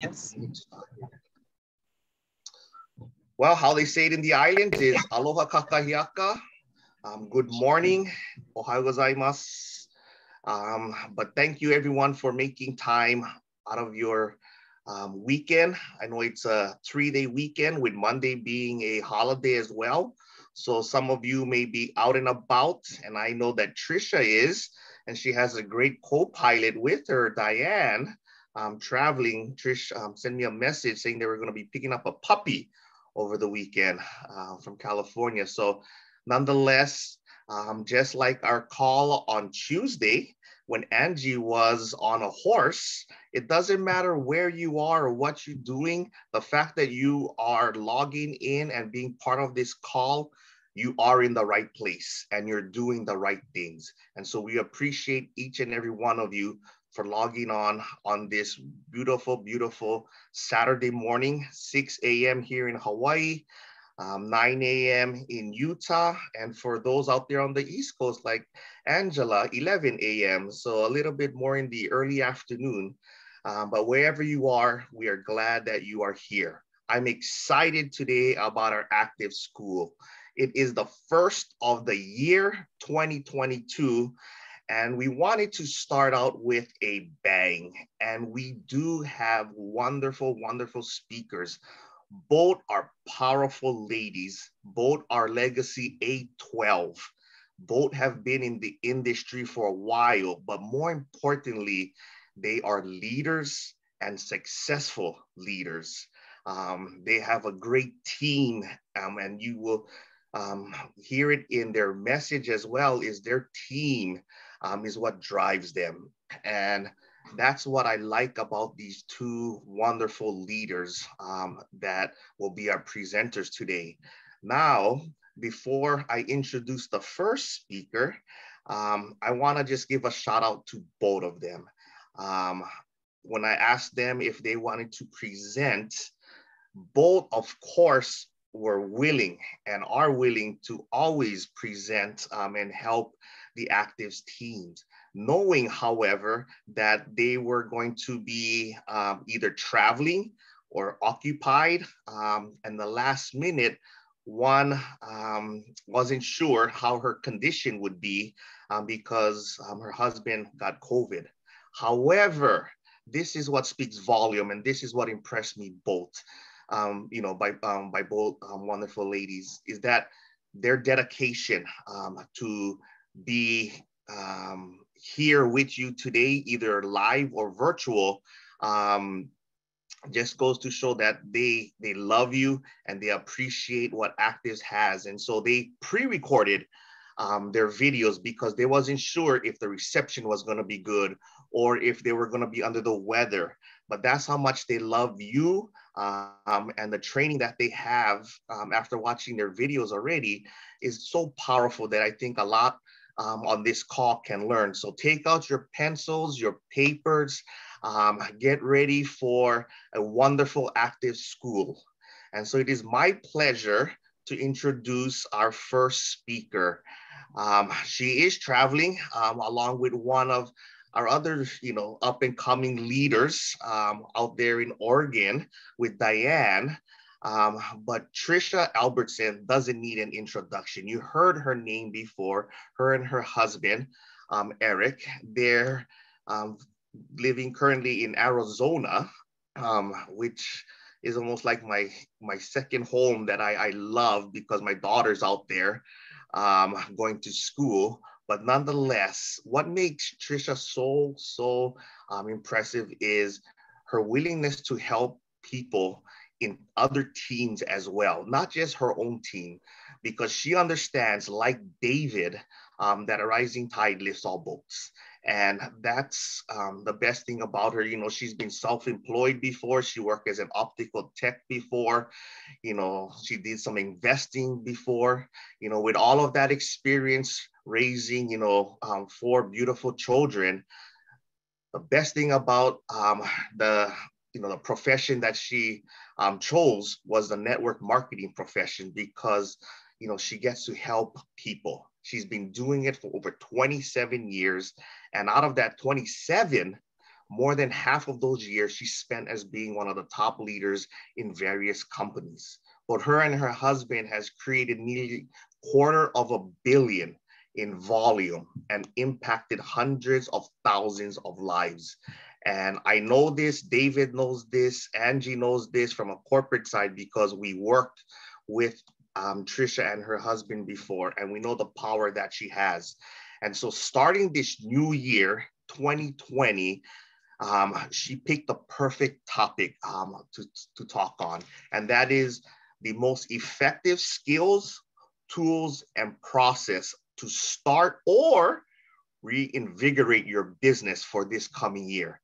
Yes. Well, how they say it in the islands is aloha kakahiaka. Um, good morning, ohayo gozaimasu. Um, but thank you everyone for making time out of your um, weekend. I know it's a three-day weekend with Monday being a holiday as well. So some of you may be out and about, and I know that Tricia is, and she has a great co-pilot with her, Diane, um, traveling, Trish um, sent me a message saying they were going to be picking up a puppy over the weekend uh, from California. So, nonetheless, um, just like our call on Tuesday when Angie was on a horse, it doesn't matter where you are or what you're doing. The fact that you are logging in and being part of this call, you are in the right place and you're doing the right things. And so we appreciate each and every one of you for logging on on this beautiful, beautiful Saturday morning, 6 a.m. here in Hawaii, um, 9 a.m. in Utah. And for those out there on the East Coast, like Angela, 11 a.m. So a little bit more in the early afternoon. Um, but wherever you are, we are glad that you are here. I'm excited today about our active school. It is the first of the year 2022 and we wanted to start out with a bang. And we do have wonderful, wonderful speakers. Both are powerful ladies, both are Legacy A12. Both have been in the industry for a while, but more importantly, they are leaders and successful leaders. Um, they have a great team, um, and you will um, hear it in their message as well. Is their team um, is what drives them. And that's what I like about these two wonderful leaders um, that will be our presenters today. Now, before I introduce the first speaker, um, I want to just give a shout out to both of them. Um, when I asked them if they wanted to present, both, of course, were willing and are willing to always present um, and help the Activz teams, knowing, however, that they were going to be um, either traveling or occupied. Um, and the last minute, one um, wasn't sure how her condition would be um, because um, her husband got COVID. However, this is what speaks volume, and this is what impressed me both. Um, you know, by by both wonderful ladies, is that their dedication um, to be um, here with you today, either live or virtual, um, just goes to show that they they love you and they appreciate what Activz has, and so they pre-recorded um, their videos because they wasn't sure if the reception was going to be good or if they were going to be under the weather. But that's how much they love you um, and the training that they have um, after watching their videos already is so powerful that I think a lot um, on this call can learn. So take out your pencils, your papers, um, get ready for a wonderful active school. And so it is my pleasure to introduce our first speaker. Um, she is traveling um, along with one of our other, you know, up and coming leaders um, out there in Oregon with Diane. Um, but Tricia Albertson doesn't need an introduction. You heard her name before, her and her husband, um, Eric. They're um, living currently in Arizona, um, which is almost like my, my second home that I, I love because my daughter's out there um, going to school. But nonetheless, what makes Tricia so, so um, impressive is her willingness to help people in other teams as well, not just her own team, because she understands, like David, um, that a rising tide lifts all boats. And that's um, the best thing about her. You know, she's been self employed before, she worked as an optical tech before, you know, she did some investing before, you know, with all of that experience raising, you know, um, four beautiful children. The best thing about um, the you know the profession that she um, chose was the network marketing profession because you know she gets to help people she's been doing it for over 27 years and out of that 27 More than half of those years she spent as being one of the top leaders in various companies. But her and her husband has created nearly quarter of a billion in volume and impacted hundreds of thousands of lives. And I know this, David knows this, Angie knows this from a corporate side because we worked with um, Tricia and her husband before, and we know the power that she has. And so, starting this new year, 2020, um, she picked the perfect topic um, to, to talk on, and that is the most effective skills, tools, and process to start or reinvigorate your business for this coming year.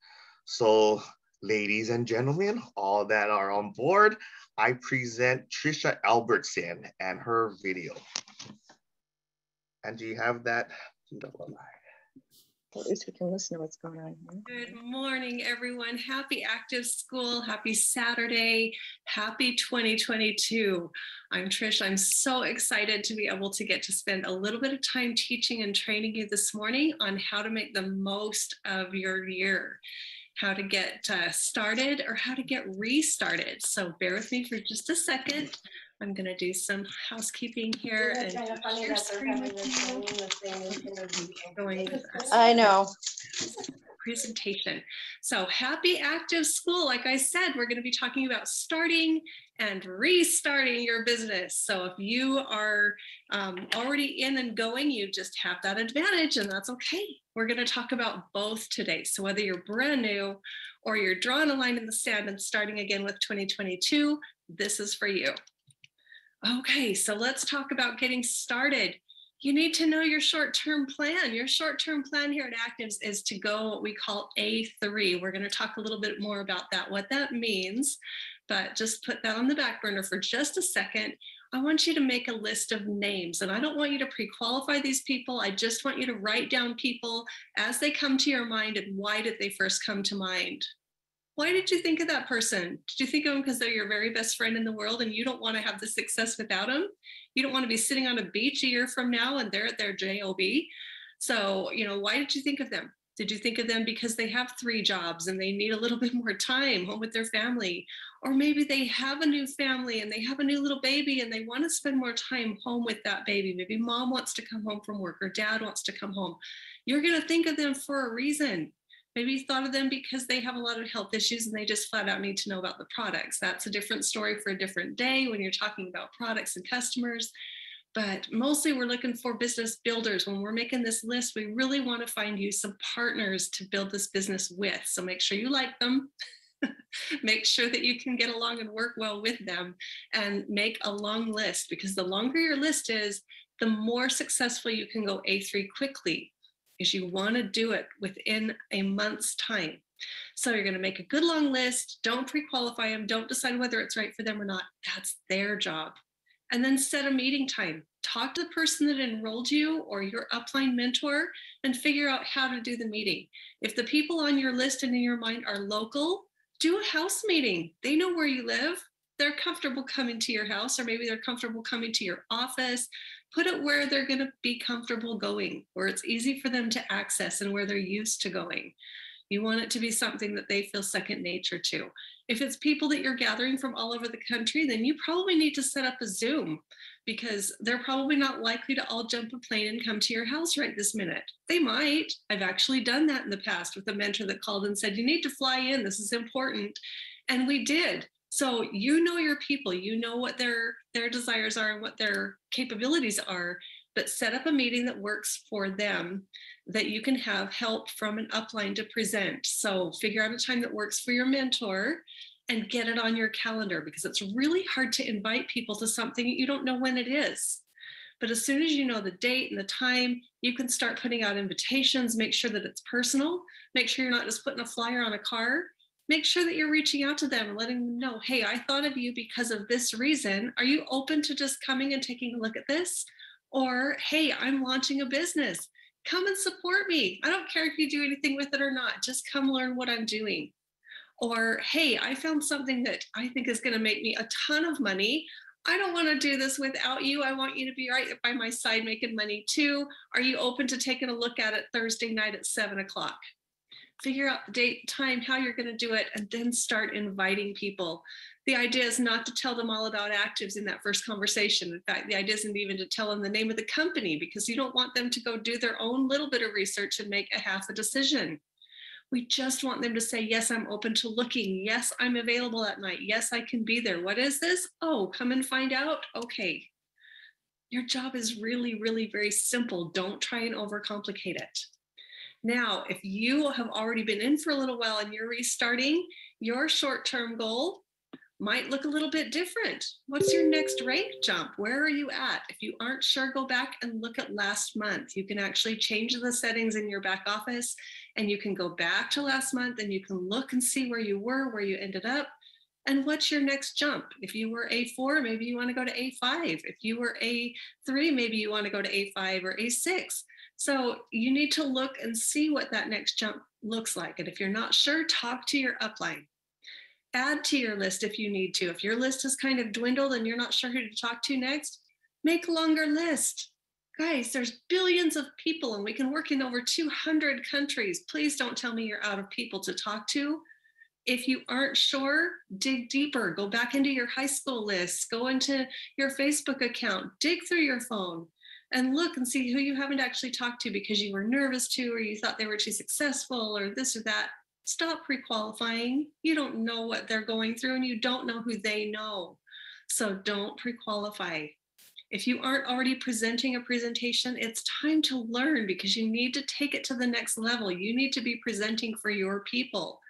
So, ladies and gentlemen, all that are on board, I present Tricia Albertson and her video. And do you have that? At least we can listen to what's going on here. Good morning, everyone. Happy Active School. Happy Saturday. Happy 2022. I'm Trish. I'm so excited to be able to get to spend a little bit of time teaching and training you this morning on how to make the most of your year how to get uh, started or how to get restarted. So bear with me for just a second. I'm going to do some housekeeping here and share screen Going I know. Presentation. So happy active school. Like I said, we're going to be talking about starting and restarting your business. So if you are um, already in and going, you just have that advantage and that's okay. We're going to talk about both today. So whether you're brand new or you're drawing a line in the sand and starting again with 2022, this is for you. Okay, so let's talk about getting started. You need to know your short-term plan. Your short-term plan here at Activz is to go what we call A3. We're going to talk a little bit more about that, what that means, but just put that on the back burner for just a second. I want you to make a list of names and I don't want you to pre-qualify these people. I just want you to write down people as they come to your mind and why did they first come to mind? Why did you think of that person? Did you think of them because they're your very best friend in the world and you don't want to have the success without them? You don't want to be sitting on a beach a year from now and they're at their JOB. So, you know, why did you think of them? Did you think of them because they have three jobs and they need a little bit more time home with their family? Or maybe they have a new family and they have a new little baby and they want to spend more time home with that baby. Maybe mom wants to come home from work or dad wants to come home. You're going to think of them for a reason. Maybe thought of them because they have a lot of health issues and they just flat out need to know about the products. That's a different story for a different day when you're talking about products and customers. But mostly we're looking for business builders. When we're making this list, we really want to find you some partners to build this business with. So make sure you like them. make sure that you can get along and work well with them and make a long list because the longer your list is, the more successful you can go A3 quickly is you want to do it within a month's time. So you're going to make a good long list. Don't pre-qualify them. Don't decide whether it's right for them or not. That's their job. And then set a meeting time. Talk to the person that enrolled you or your upline mentor and figure out how to do the meeting. If the people on your list and in your mind are local, do a house meeting. They know where you live. They're comfortable coming to your house, or maybe they're comfortable coming to your office put it where they're going to be comfortable going, where it's easy for them to access and where they're used to going. You want it to be something that they feel second nature to. If it's people that you're gathering from all over the country, then you probably need to set up a Zoom because they're probably not likely to all jump a plane and come to your house right this minute. They might. I've actually done that in the past with a mentor that called and said, You need to fly in. This is important. And we did. So you know your people, you know what their their desires are and what their capabilities are, but set up a meeting that works for them that you can have help from an upline to present. So figure out a time that works for your mentor and get it on your calendar because it's really hard to invite people to something you don't know when it is. But as soon as you know the date and the time, you can start putting out invitations, make sure that it's personal, make sure you're not just putting a flyer on a card make sure that you're reaching out to them and letting them know, hey, I thought of you because of this reason. Are you open to just coming and taking a look at this? Or, hey, I'm launching a business. Come and support me. I don't care if you do anything with it or not. Just come learn what I'm doing. Or, hey, I found something that I think is going to make me a ton of money. I don't want to do this without you. I want you to be right by my side making money too. Are you open to taking a look at it Thursday night at seven o'clock? Figure out the date, time, how you're going to do it, and then start inviting people. The idea is not to tell them all about Activz in that first conversation. In fact, the idea isn't even to tell them the name of the company because you don't want them to go do their own little bit of research and make a half a decision. We just want them to say, Yes, I'm open to looking. Yes, I'm available at night. Yes, I can be there. What is this? Oh, come and find out. Okay. Your job is really, really very simple. Don't try and overcomplicate it. Now, if you have already been in for a little while and you're restarting, your short term goal might look a little bit different. What's your next rank jump? Where are you at? If you aren't sure, go back and look at last month. You can actually change the settings in your back office and you can go back to last month and you can look and see where you were, where you ended up. And what's your next jump? If you were A4, maybe you want to go to A5. If you were A3, maybe you want to go to A5 or A6. So you need to look and see what that next jump looks like. And if you're not sure, talk to your upline. Add to your list if you need to. If your list has kind of dwindled and you're not sure who to talk to next, make a longer list. Guys, there's billions of people and we can work in over 200 countries. Please don't tell me you're out of people to talk to. If you aren't sure, dig deeper. Go back into your high school list, go into your Facebook account, dig through your phone and look and see who you haven't actually talked to because you were nervous to or you thought they were too successful or this or that. Stop pre-qualifying. You don't know what they're going through and you don't know who they know. So don't pre-qualify. If you aren't already presenting a presentation it's time to learn because you need to take it to the next level. You need to be presenting for your people.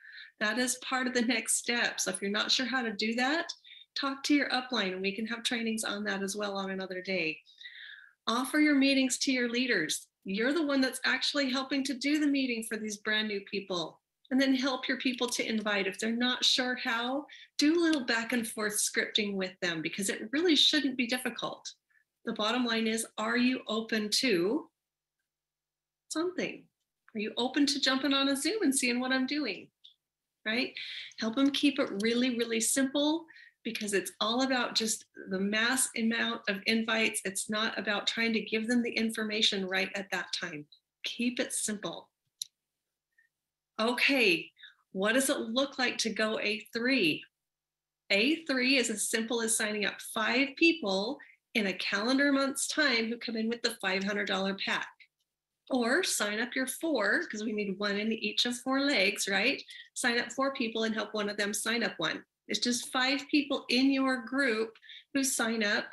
That is part of the next step so if you're not sure how to do that talk to your upline and we can have trainings on that as well on another day offer your meetings to your leaders. You're the one that's actually helping to do the meeting for these brand new people. And then help your people to invite. If they're not sure how, do a little back and forth scripting with them because it really shouldn't be difficult. The bottom line is are you open to something? Are you open to jumping on a Zoom and seeing what I'm doing? Right? Help them keep it really, really simple because it's all about just the mass amount of invites. It's not about trying to give them the information right at that time. Keep it simple. Okay, what does it look like to go A3? A3 is as simple as signing up five people in a calendar month's time who come in with the $500 pack. Or sign up your four, because we need one in each of four legs, right? Sign up four people and help one of them sign up one. It's just five people in your group who sign up,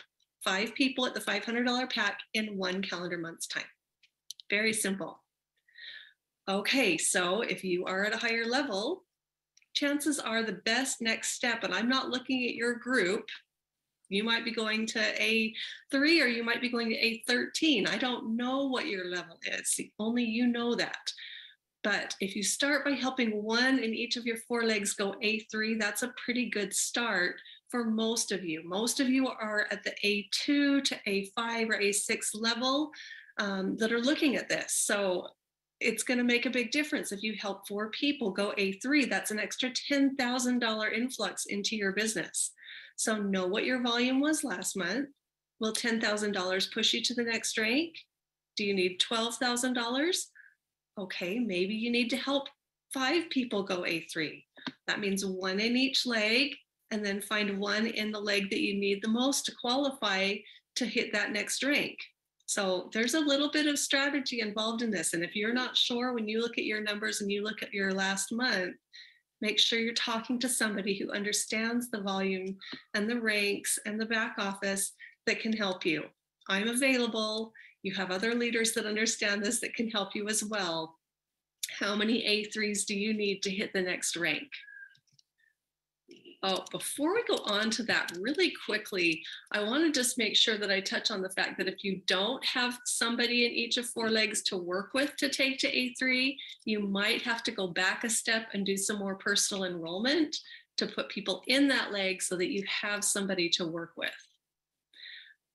five people at the $500 pack in one calendar month's time. Very simple. Okay, so if you are at a higher level, chances are the best next step, and I'm not looking at your group, you might be going to A3 or you might be going to A13. I don't know what your level is. Only you know that. But if you start by helping one in each of your four legs go A3, that's a pretty good start for most of you. Most of you are at the A2 to A5 or A6 level um, that are looking at this. So it's going to make a big difference if you help four people go A3. That's an extra $10,000 influx into your business. So know what your volume was last month. Will $10,000 push you to the next rank? Do you need $12,000? Okay, maybe you need to help five people go A3. That means one in each leg, and then find one in the leg that you need the most to qualify to hit that next rank. So there's a little bit of strategy involved in this. And if you're not sure when you look at your numbers and you look at your last month, make sure you're talking to somebody who understands the volume and the ranks and the back office that can help you. I'm available. You have other leaders that understand this that can help you as well. How many A3s do you need to hit the next rank? Oh, before we go on to that really quickly, I want to just make sure that I touch on the fact that if you don't have somebody in each of four legs to work with to take to A3, you might have to go back a step and do some more personal enrollment to put people in that leg so that you have somebody to work with.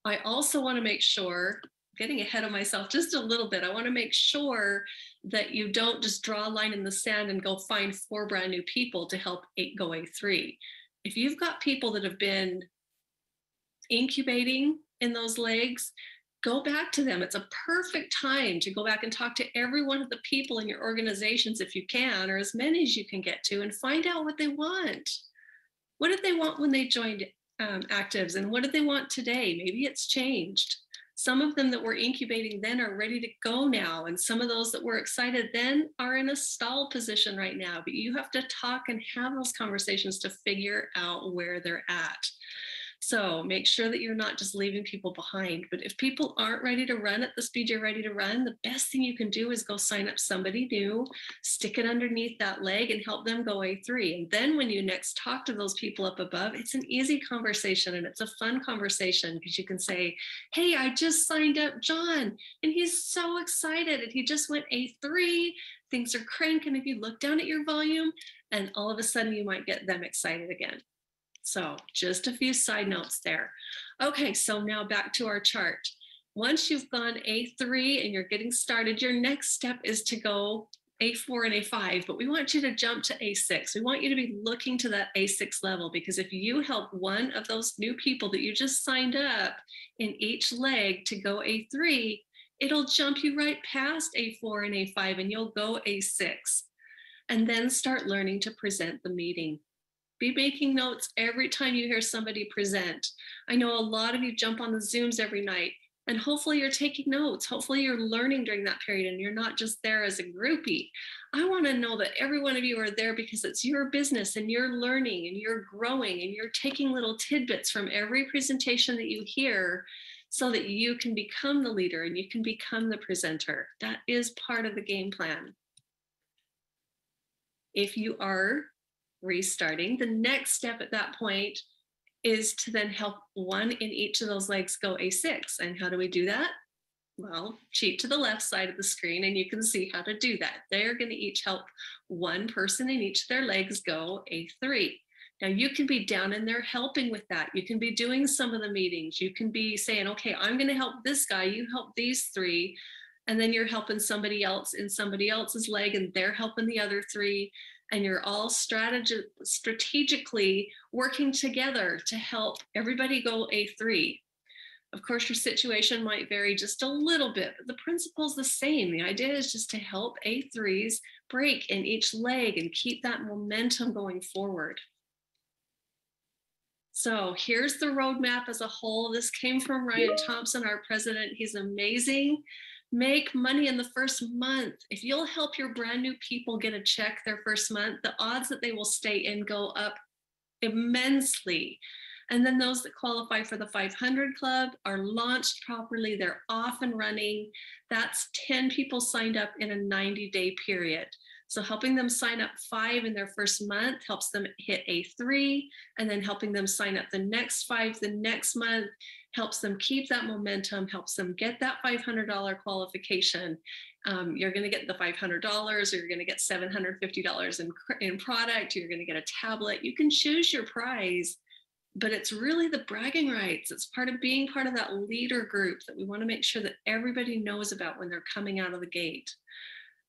I also want to make sure getting ahead of myself just a little bit. I want to make sure that you don't just draw a line in the sand and go find four brand new people to help eight go A3. If you've got people that have been incubating in those legs, go back to them. It's a perfect time to go back and talk to every one of the people in your organizations if you can, or as many as you can get to, and find out what they want. What did they want when they joined um, Activz, and what did they want today? Maybe it's changed. Some of them that were incubating then are ready to go now, and some of those that were excited then are in a stall position right now. But you have to talk and have those conversations to figure out where they're at. So make sure that you're not just leaving people behind. But if people aren't ready to run at the speed you're ready to run, the best thing you can do is go sign up somebody new, stick it underneath that leg and help them go A3. And then when you next talk to those people up above, it's an easy conversation and it's a fun conversation because you can say, Hey, I just signed up John and he's so excited and he just went A3. Things are cranking. If you look down at your volume, and all of a sudden you might get them excited again. So just a few side notes there. Okay, so now back to our chart. Once you've gone A3 and you're getting started, your next step is to go A4 and A5, but we want you to jump to A6. We want you to be looking to that A6 level because if you help one of those new people that you just signed up in each leg to go A3, it'll jump you right past A4 and A5 and you'll go A6 and then start learning to present the meeting be making notes every time you hear somebody present. I know a lot of you jump on the Zooms every night, and hopefully you're taking notes. Hopefully you're learning during that period and you're not just there as a groupie. I want to know that every one of you are there because it's your business and you're learning and you're growing and you're taking little tidbits from every presentation that you hear so that you can become the leader and you can become the presenter. That is part of the game plan. If you are restarting. The next step at that point is to then help one in each of those legs go A6. And how do we do that? Well, cheat to the left side of the screen and you can see how to do that. They're going to each help one person in each of their legs go A3. Now you can be down in there helping with that. You can be doing some of the meetings. You can be saying, okay, I'm going to help this guy. You help these three. And then you're helping somebody else in somebody else's leg and they're helping the other three and you're all strategi- strategically working together to help everybody go A3. Of course, your situation might vary just a little bit, but the principle is the same. The idea is just to help A3s break in each leg and keep that momentum going forward. So here's the roadmap as a whole. This came from Ryan Thompson, our president. He's amazing make money in the first month. If you'll help your brand new people get a check their first month, the odds that they will stay in go up immensely. And then those that qualify for the 500 Club are launched properly, they're off and running. That's 10 people signed up in a 90 day period. So helping them sign up five in their first month helps them hit A3, and then helping them sign up the next five the next month helps them keep that momentum, helps them get that $500 qualification. Um, you're going to get the $500 or you're going to get $750 in, in product, you're going to get a tablet. You can choose your prize, but it's really the bragging rights. It's part of being part of that leader group that we want to make sure that everybody knows about when they're coming out of the gate.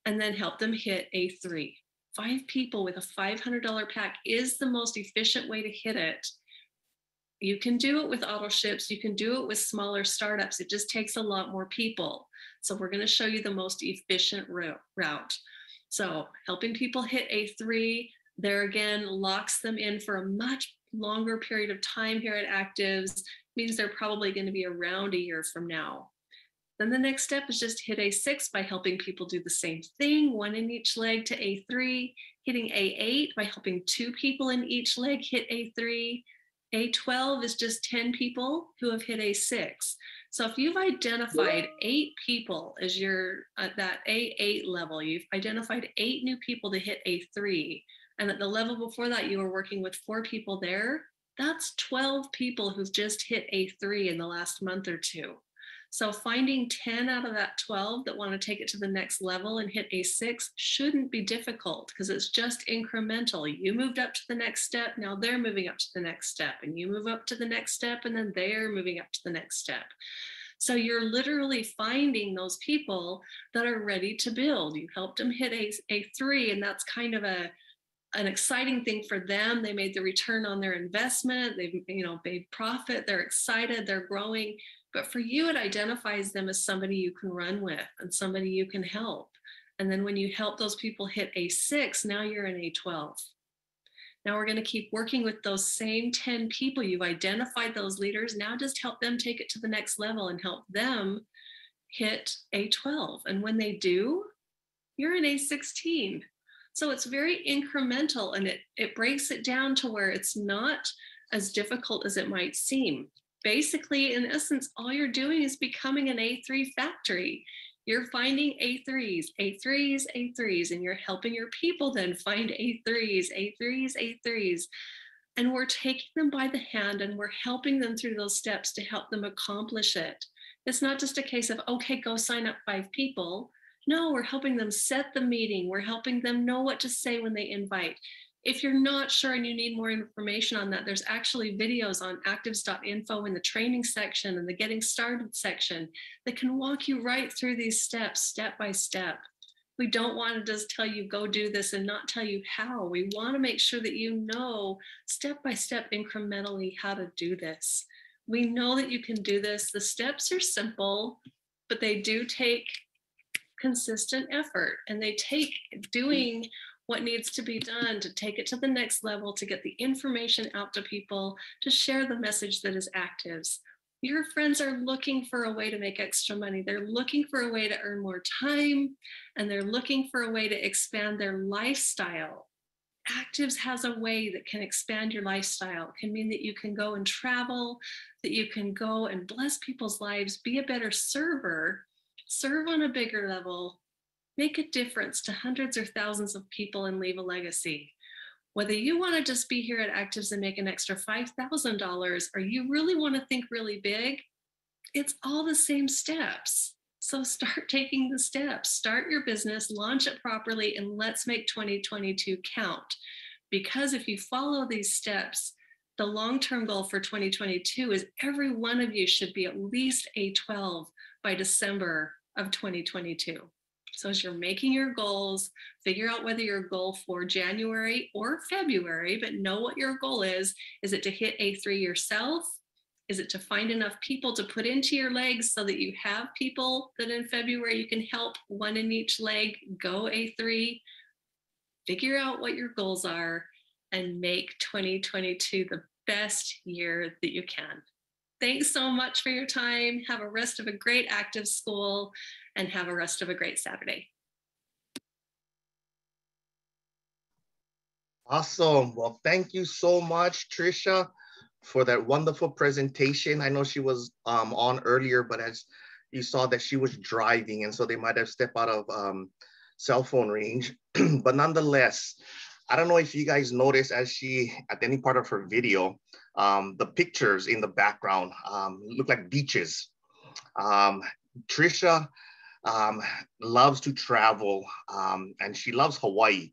And then help them hit A3. Five people with a $500 pack is the most efficient way to hit it you can do it with auto ships, you can do it with smaller startups. It just takes a lot more people. So we're going to show you the most efficient route. So helping people hit A3, there again locks them in for a much longer period of time here at Activz, means they're probably going to be around a year from now. Then the next step is just hit A6 by helping people do the same thing, one in each leg to A3, hitting A8 by helping two people in each leg hit A3, a12 is just 10 people who have hit A6. So if you've identified eight people as your at that A8 level, you've identified eight new people to hit A3, and at the level before that, you were working with four people there, that's 12 people who've just hit A3 in the last month or two. So finding 10 out of that 12 that want to take it to the next level and hit A6 shouldn't be difficult because it's just incremental. You moved up to the next step, now they're moving up to the next step, and you move up to the next step, and then they're moving up to the next step. So you're literally finding those people that are ready to build. You helped them hit a, a three, and that's kind of a an exciting thing for them. They made the return on their investment. They've, you know, made profit. They're excited. They're growing But for you, it identifies them as somebody you can run with and somebody you can help. And then when you help those people hit A6, now you're in A12. Now we're going to keep working with those same 10 people. You've identified those leaders. Now just help them take it to the next level and help them hit A12. And when they do, you're in A16. So it's very incremental and it, it breaks it down to where it's not as difficult as it might seem. Basically, in essence, all you're doing is becoming an A3 factory. You're finding A3s, A3s, A3s, and you're helping your people then find A3s, A3s, A3s. And we're taking them by the hand and we're helping them through those steps to help them accomplish it. It's not just a case of, okay, go sign up five people. No, we're helping them set the meeting. We're helping them know what to say when they invite if you're not sure and you need more information on that, there's actually videos on activz.info in the training section and the getting started section that can walk you right through these steps, step by step. We don't want to just tell you go do this and not tell you how. We want to make sure that you know step by step incrementally how to do this. We know that you can do this. The steps are simple, but they do take consistent effort and they take doing what needs to be done to take it to the next level, to get the information out to people, to share the message that is Activz. Your friends are looking for a way to make extra money. They're looking for a way to earn more time, and they're looking for a way to expand their lifestyle. Activz has a way that can expand your lifestyle. It can mean that you can go and travel, that you can go and bless people's lives, be a better server, serve on a bigger level, make a difference to hundreds or thousands of people and leave a legacy. Whether you want to just be here at Activz and make an extra $5,000 or you really want to think really big, it's all the same steps. So start taking the steps, start your business, launch it properly, and let's make 2022 count. Because if you follow these steps, the long term goal for 2022 is every one of you should be at least a 12 by December of 2022. So as you're making your goals, figure out whether your goal for January or February, but know what your goal is. Is it to hit A3 yourself? Is it to find enough people to put into your legs so that you have people that in February you can help one in each leg go A3? Figure out what your goals are and make 2022 the best year that you can. Thanks so much for your time. Have a rest of a great active school and have a rest of a great Saturday. Awesome. Well, thank you so much, Tricia, for that wonderful presentation. I know she was um, on earlier, but as you saw that she was driving, and so they might have stepped out of um, cell phone range. but nonetheless, I don't know if you guys noticed as she, at any part of her video, um, the pictures in the background um, look like beaches. Um, Tricia um, loves to travel um, and she loves Hawaii.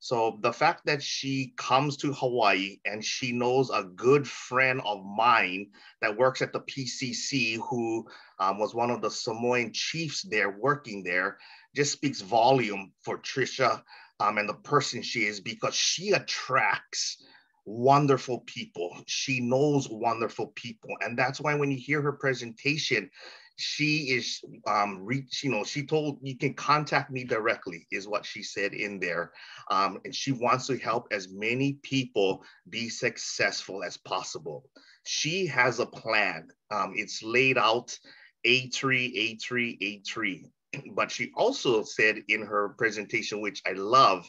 So the fact that she comes to Hawaii and she knows a good friend of mine that works at the PCC who um, was one of the Samoan chiefs there working there just speaks volume for Tricia um, and the person she is because she attracts wonderful people. She knows wonderful people. And that's why when you hear her presentation, she is um reach you know she told you can contact me directly is what she said in there um and she wants to help as many people be successful as possible she has a plan um it's laid out a3 a3 a3 but she also said in her presentation which i love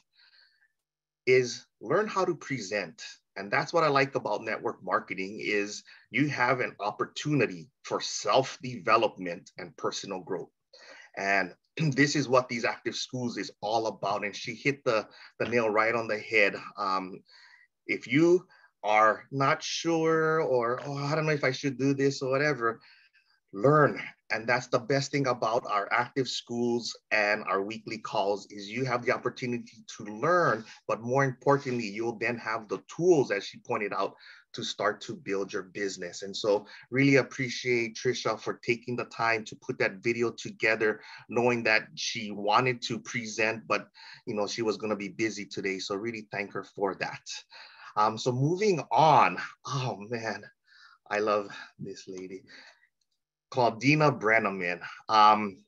is learn how to present and that's what i like about network marketing is you have an opportunity for self-development and personal growth. And this is what these active schools is all about. And she hit the, the nail right on the head. Um, if you are not sure or, oh, I don't know if I should do this or whatever, learn. And that's the best thing about our active schools and our weekly calls is you have the opportunity to learn, but more importantly, you'll then have the tools, as she pointed out, to start to build your business. And so really appreciate Tricia for taking the time to put that video together, knowing that she wanted to present, but you know, she was gonna be busy today. So really thank her for that. Um, so moving on, oh man, I love this lady. Claudina Brenneman. Um,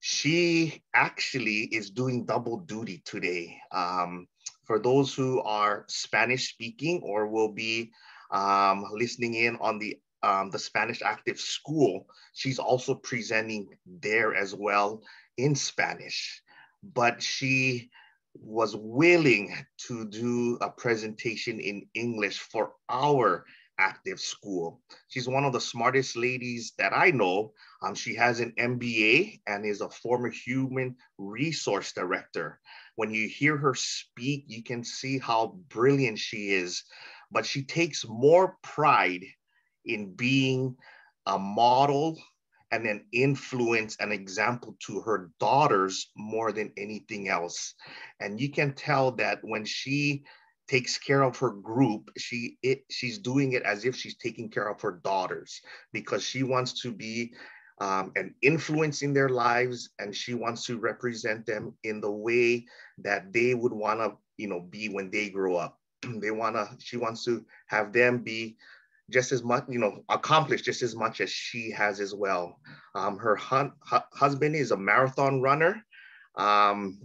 she actually is doing double duty today. Um, for those who are Spanish speaking or will be um, listening in on the um, the Spanish Active School, she's also presenting there as well in Spanish. But she was willing to do a presentation in English for our active school. She's one of the smartest ladies that I know. Um, she has an MBA and is a former human resource director. When you hear her speak, you can see how brilliant she is, but she takes more pride in being a model and an influence and example to her daughters more than anything else. And you can tell that when she takes care of her group, she it, she's doing it as if she's taking care of her daughters because she wants to be um, an influence in their lives and she wants to represent them in the way that they would want to you know be when they grow up they want to she wants to have them be just as much, you know, accomplished just as much as she has as well. Um, her hun- hu- husband is a marathon runner. Um,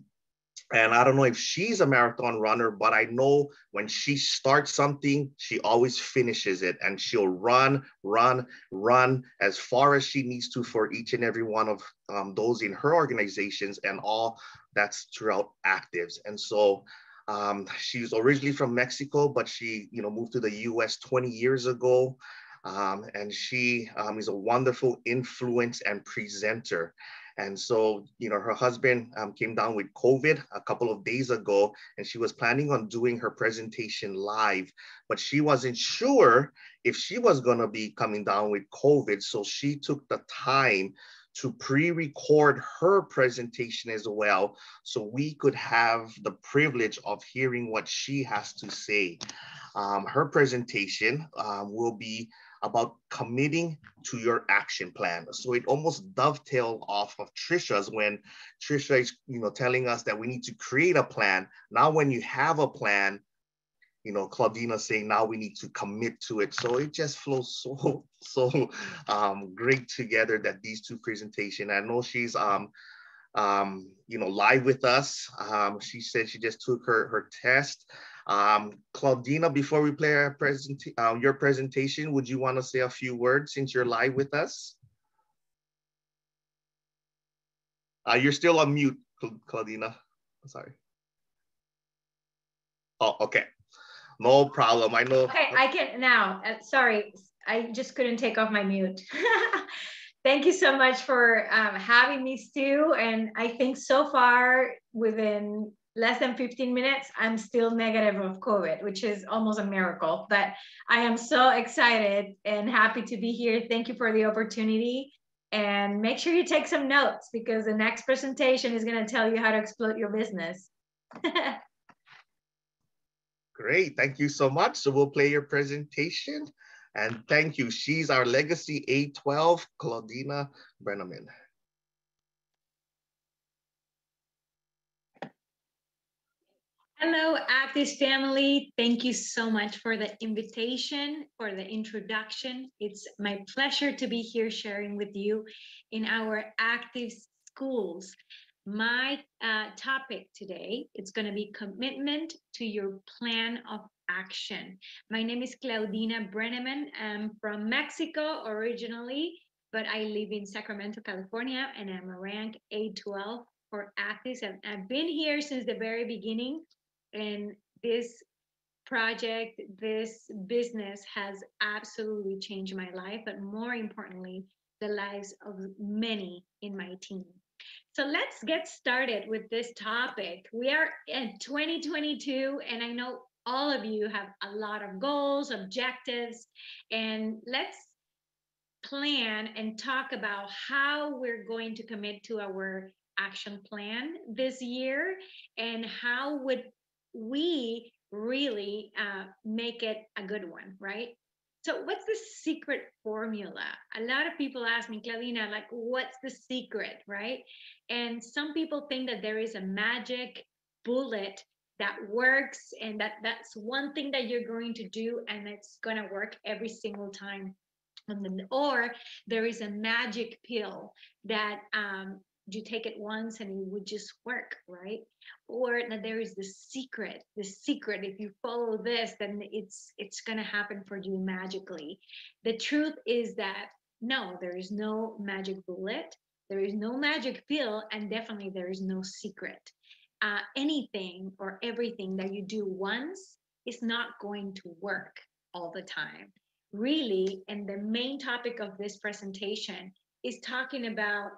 and I don't know if she's a marathon runner, but I know when she starts something, she always finishes it and she'll run, run, run as far as she needs to for each and every one of um, those in her organizations and all that's throughout Activz. And so um, she's originally from Mexico, but she, you know, moved to the U.S. 20 years ago, um, and she um, is a wonderful influence and presenter. And so, you know, her husband um, came down with COVID a couple of days ago, and she was planning on doing her presentation live, but she wasn't sure if she was going to be coming down with COVID. So she took the time to pre-record her presentation as well so we could have the privilege of hearing what she has to say. Um, her presentation um, will be about committing to your action plan. So it almost dovetailed off of Tricia's when Tricia is you know, telling us that we need to create a plan. Now when you have a plan, you know, Claudina saying now we need to commit to it. So it just flows so, so um, great together that these two presentation. I know she's, um, um, you know, live with us. Um, she said she just took her, her test. Um, Claudina, before we play our present, uh, your presentation, would you want to say a few words since you're live with us? Uh, you're still on mute, Claudina. Sorry. Oh, okay. No problem. I know. Okay, I can now. Uh, sorry, I just couldn't take off my mute. Thank you so much for um, having me, Stu. And I think so far, within less than 15 minutes, I'm still negative of COVID, which is almost a miracle. But I am so excited and happy to be here. Thank you for the opportunity. And make sure you take some notes because the next presentation is going to tell you how to explode your business. Great, thank you so much. So we'll play your presentation. And thank you. She's our Legacy A12, Claudina Brenneman. Hello, Actis family. Thank you so much for the invitation, for the introduction. It's my pleasure to be here sharing with you in our active schools. My uh, topic today is going to be commitment to your plan of action. My name is Claudina Brenneman. I'm from Mexico originally, but I live in Sacramento, California, and I'm a rank A12 for Actis. And I've been here since the very beginning, and this project, this business has absolutely changed my life, but more importantly, the lives of many in my team. So let's get started with this topic. We are in 2022, and I know all of you have a lot of goals, objectives, and let's plan and talk about how we're going to commit to our action plan this year and how would we really uh, make it a good one, right? So what's the secret formula? A lot of people ask me, Claudina, like, what's the secret, right? And some people think that there is a magic bullet that works and that that's one thing that you're going to do and it's going to work every single time. And then, or there is a magic pill that um, you take it once and it would just work, right? Or that there is the secret, the secret. If you follow this, then it's it's gonna happen for you magically. The truth is that no, there is no magic bullet, there is no magic pill, and definitely there is no secret. Uh, anything or everything that you do once is not going to work all the time. Really, and the main topic of this presentation is talking about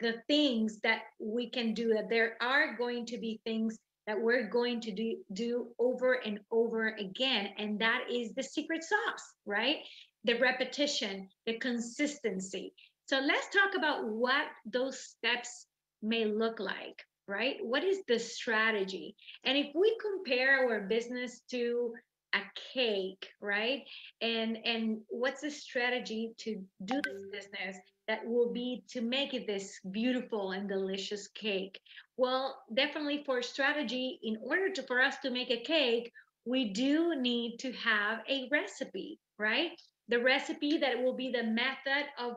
the things that we can do that there are going to be things that we're going to do do over and over again. And that is the secret sauce right? The repetition the consistency. So let's talk about what those steps may look like right? What is the strategy? And if we compare our business to a cake right? And and what's the strategy to do this business that will be to make it this beautiful and delicious cake well definitely for strategy in order to for us to make a cake we do need to have a recipe right the recipe that will be the method of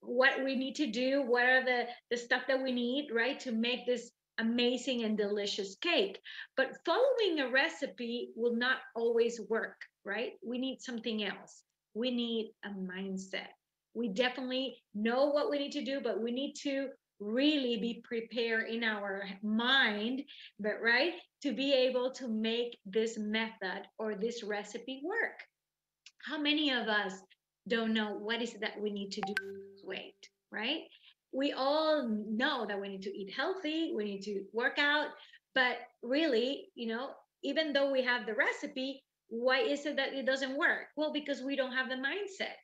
what we need to do what are the the stuff that we need right to make this amazing and delicious cake. But following a recipe will not always work, right? We need something else. We need a mindset. We definitely know what we need to do, but we need to really be prepared in our mind, but right, to be able to make this method or this recipe work. How many of us don't know what is it that we need to do weight, right? we all know that we need to eat healthy, we need to work out, but really, you know, even though we have the recipe, why is it that it doesn't work? Well, because we don't have the mindset.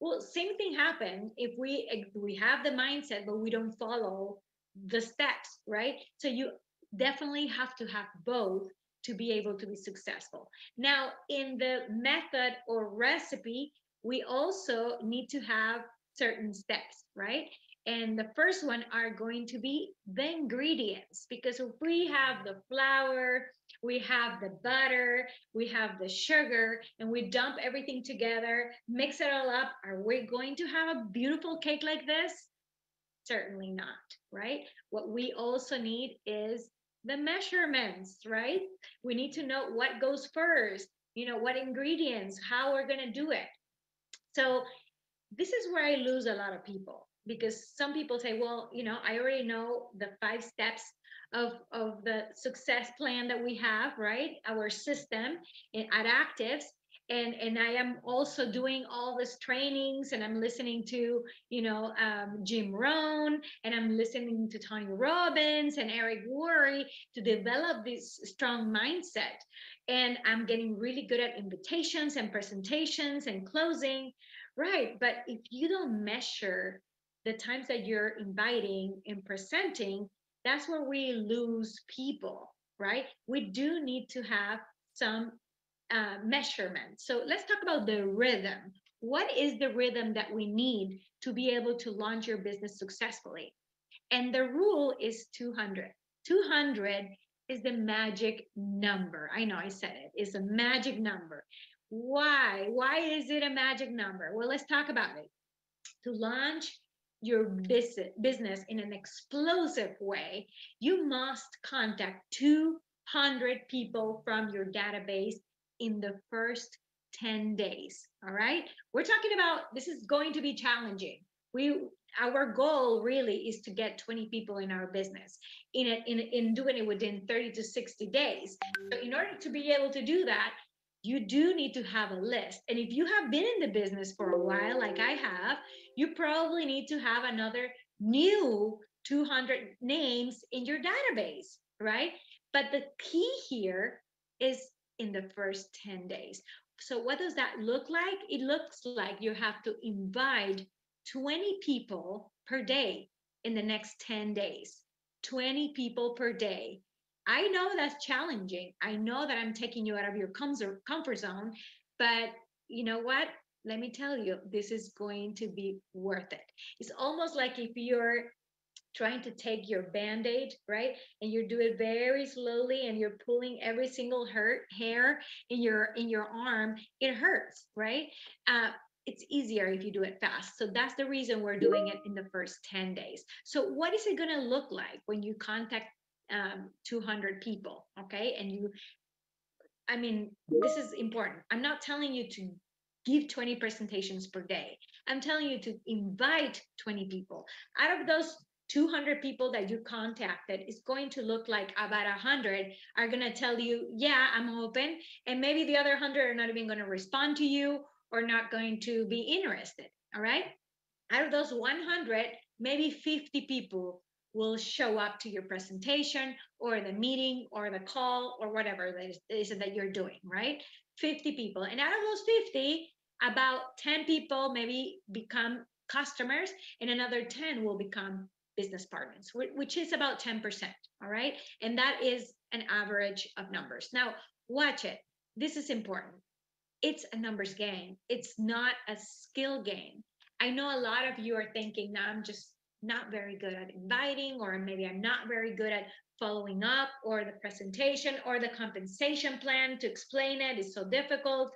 Well, same thing happens if we we have the mindset but we don't follow the steps, right? So you definitely have to have both to be able to be successful. Now, in the method or recipe, we also need to have certain steps, right? And the first one are going to be the ingredients because if we have the flour, we have the butter, we have the sugar, and we dump everything together, mix it all up, are we going to have a beautiful cake like this? Certainly not, right? What we also need is the measurements, right? We need to know what goes first, you know, what ingredients, how we're going to do it. So, this is where I lose a lot of people because some people say, well, you know, I already know the five steps of, of the success plan that we have, right? Our system in, at Activz. And, and I am also doing all these trainings and I'm listening to, you know, um, Jim Rohn and I'm listening to Tony Robbins and Eric Worre to develop this strong mindset. And I'm getting really good at invitations and presentations and closing. Right. But if you don't measure the times that you're inviting and presenting, that's where we lose people, right? We do need to have some uh, measurement. So let's talk about the rhythm. What is the rhythm that we need to be able to launch your business successfully? And the rule is 200. 200 is the magic number. I know I said it. It's a magic number. Why? Why is it a magic number? Well, let's talk about it. To launch your mm. business in an explosive way, you must contact 200 people from your database in the first 10 days. All right. We're talking about this is going to be challenging. We our goal really is to get 20 people in our business in it in, in doing it within 30 to 60 days. So in order to be able to do that, you do need to have a list. And if you have been in the business for a while, like I have, you probably need to have another new 200 names in your database, right? But the key here is in the first 10 days. So, what does that look like? It looks like you have to invite 20 people per day in the next 10 days. 20 people per day. I know that's challenging. I know that I'm taking you out of your comfort zone, but you know what? Let me tell you, this is going to be worth it. It's almost like if you're trying to take your band-aid right and you do it very slowly and you're pulling every single hurt hair in your in your arm it hurts right uh, it's easier if you do it fast. So that's the reason we're doing it in the first 10 days. So what is it going to look like when you contact um, 200 people? Okay. And you, I mean, this is important. I'm not telling you to give 20 presentations per day. I'm telling you to invite 20 people. Out of those 200 people that you contacted, it's going to look like about 100 are going to tell you, yeah, I'm open. And maybe the other 100 are not even going to respond to you or not going to be interested. All right. Out of those 100, maybe 50 people will show up to your presentation or the meeting or the call or whatever it is that you're doing, right? 50 people. And out of those 50, about 10 people maybe become customers and another 10 will become business partners, which is about 10%. All right. And that is an average of numbers. Now, watch it. This is important. It's a numbers game, it's not a skill game. I know a lot of you are thinking, now I'm just not very good at inviting, or maybe I'm not very good at following up, or the presentation, or the compensation plan to explain it is so difficult.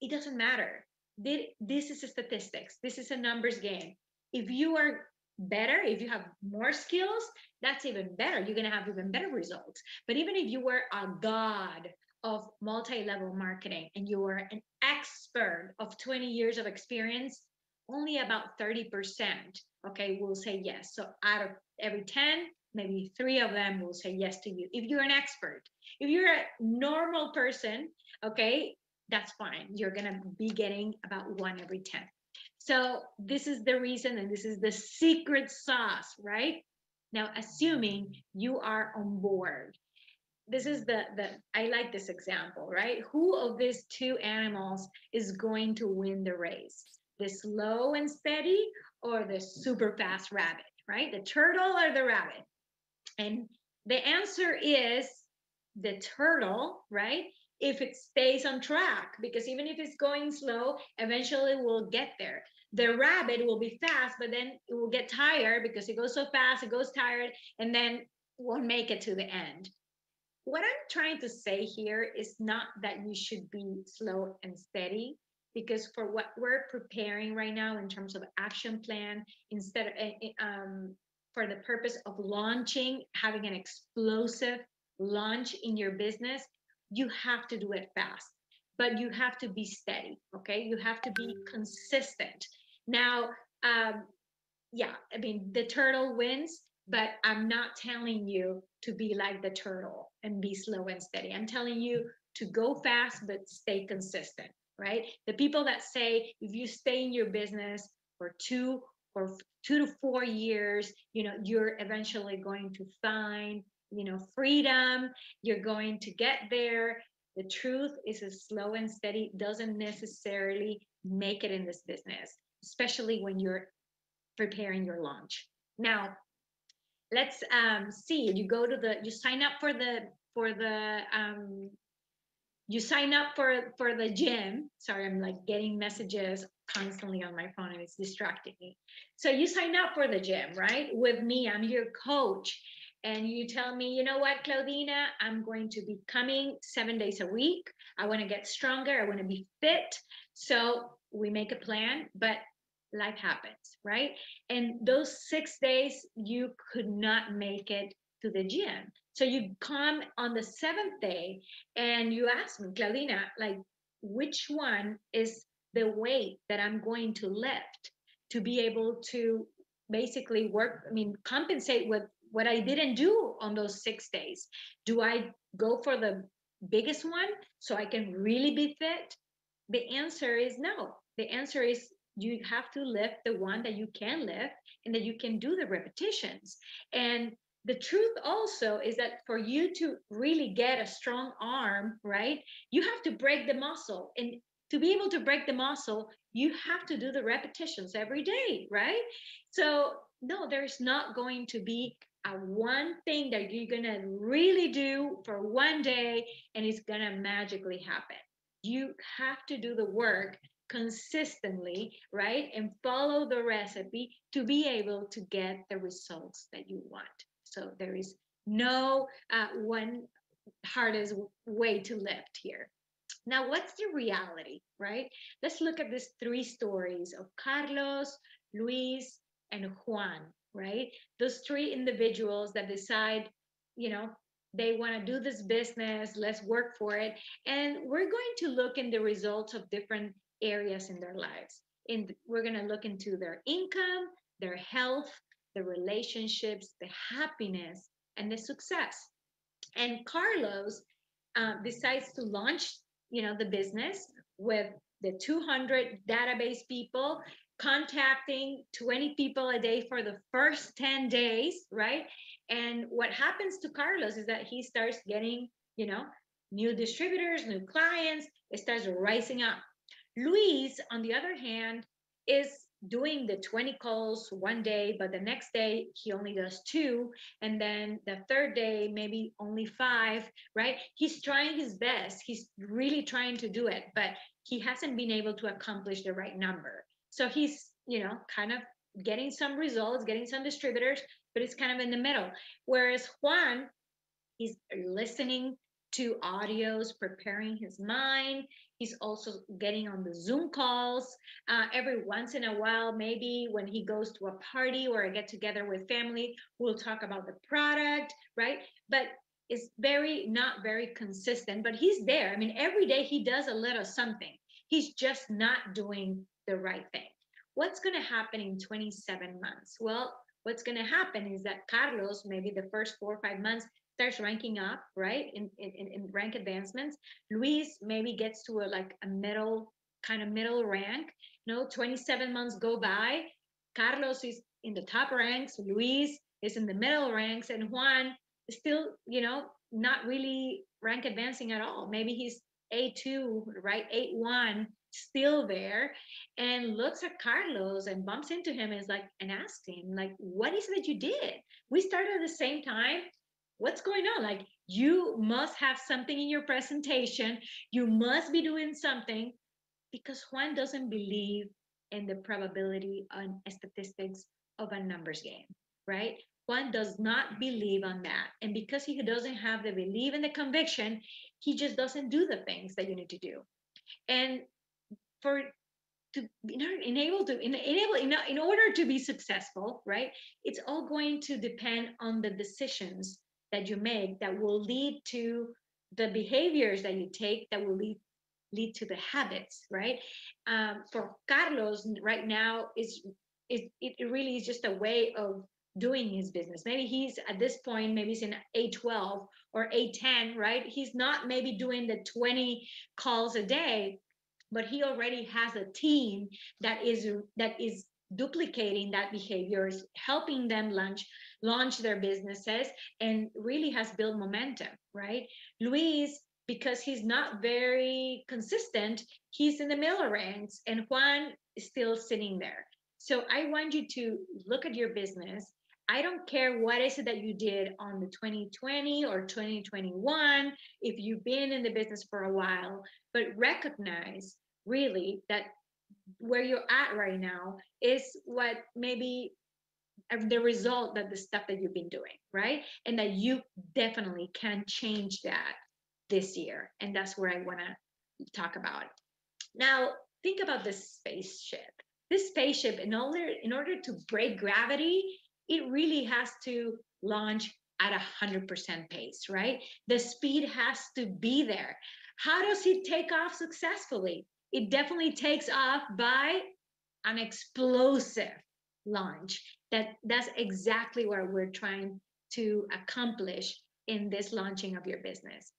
It doesn't matter. This is a statistics, this is a numbers game. If you are better, if you have more skills, that's even better. You're going to have even better results. But even if you were a god of multi-level marketing and you were an expert of 20 years of experience, only about 30%, okay, will say yes. So out of every 10, maybe three of them will say yes to you. If you're an expert, if you're a normal person, okay, that's fine. You're gonna be getting about one every 10. So this is the reason, and this is the secret sauce, right? Now, assuming you are on board, this is the the I like this example, right? Who of these two animals is going to win the race? The slow and steady or the super fast rabbit, right? The turtle or the rabbit? And the answer is the turtle, right? If it stays on track, because even if it's going slow, eventually we'll get there. The rabbit will be fast, but then it will get tired because it goes so fast, it goes tired, and then won't make it to the end what I'm trying to say here is not that you should be slow and steady, because for what we're preparing right now in terms of action plan, instead of eh, eh, um, for the purpose of launching, having an explosive launch in your business, you have to do it fast, but you have to be steady. Okay, you have to be consistent. Now, um, yeah, I mean the turtle wins, but I'm not telling you to be like the turtle and be slow and steady. I'm telling you to go fast but stay consistent, right? The people that say if you stay in your business for two or two to four years, you know, you're eventually going to find, you know, freedom, you're going to get there. The truth is a slow and steady doesn't necessarily make it in this business, especially when you're preparing your launch. Now, let's um, see. You go to the, you sign up for the for the um, you sign up for for the gym. Sorry, I'm like getting messages constantly on my phone and it's distracting me. So you sign up for the gym, right? With me, I'm your coach. And you tell me, you know what, Claudina, I'm going to be coming seven days a week. I want to get stronger. I want to be fit. So we make a plan, but life happens, right? And those six days, you could not make it to the gym. So you come on the seventh day and you ask me, Claudina, like, which one is the weight that I'm going to lift to be able to basically work, I mean, compensate with what I didn't do on those six days? Do I go for the biggest one so I can really be fit? The answer is no. The answer is you have to lift the one that you can lift and that you can do the repetitions. And the truth also is that for you to really get a strong arm, right, you have to break the muscle. And to be able to break the muscle, you have to do the repetitions every day, right? So, no, there's not going to be a one thing that you're going to really do for one day and it's going to magically happen. You have to do the work consistently, right? And follow the recipe to be able to get the results that you want. So there is no uh, one hardest way to lift here. Now, what's the reality, right? Let's look at these three stories of Carlos, Luis, and Juan, right? Those three individuals that decide, you know, they want to do this business, let's work for it. And we're going to look in the results of different areas in their lives. And we're going to look into their income, their health, the relationships, the happiness, and the success. And Carlos uh, decides to launch, you know, the business with the 200 database people contacting 20 people a day for the first 10 days, right? And what happens to Carlos is that he starts getting, you know, new distributors, new clients, it starts rising up. Luis, on the other hand, is doing the 20 calls one day, but the next day he only does two. And then the third day, maybe only five, right? He's trying his best. He's really trying to do it, but he hasn't been able to accomplish the right number. So he's, you know, kind of getting some results, getting some distributors, but it's kind of in the middle. Whereas Juan, he's listening to audios, preparing his mind. He's also getting on the Zoom calls uh, every once in a while. Maybe when he goes to a party or a get together with family, we'll talk about the product, right? But it's very not very consistent. But he's there. I mean, every day he does a little something. He's just not doing the right thing. What's going to happen in 27 months? Well, what's going to happen is that Carlos, maybe the first four or five months, starts ranking up, right, in, in, in rank advancements. Luis maybe gets to a like a middle, kind of middle rank. You know, 27 months go by. Carlos is in the top ranks. Luis is in the middle ranks, and Juan is still, you know, not really rank advancing at all. Maybe he's A2, right, A1, still there, and looks at Carlos and bumps into him and is like, and asks him, like, what is it that you did? We started at the same time what's going on? Like you must have something in your presentation. You must be doing something because juan doesn't believe in the probability and statistics of a numbers game right? Juan does not believe on that. And because he doesn't have the belief and the conviction he just doesn't do the things that you need to do. And for to enable to enable in, in order to be successful right it's all going to depend on the decisions that you make that will lead to the behaviors that you take that will lead lead to the habits right? Um, for carlos right now is it, it really is just a way of doing his business. Maybe he's at this point maybe he's in a12 or a10 right? He's not maybe doing the 20 calls a day but he already has a team that is that is duplicating that behaviors helping them launch launch their businesses and really has built momentum, right? Luis, because he's not very consistent, he's in the middle ranks and Juan is still sitting there. So I want you to look at your business. I don't care what is it that you did on the 2020 or 2021, if you've been in the business for a while, but recognize really that where you're at right now is what maybe the result that the stuff that you've been doing, right? And that you definitely can change that this year. And that's where I want to talk about. Now, think about this spaceship. This spaceship, in order, in order to break gravity, it really has to launch at a 100% pace, right? The speed has to be there. How does it take off successfully? It definitely takes off by an explosive launch. That that's exactly what we're trying to accomplish in this launching of your business.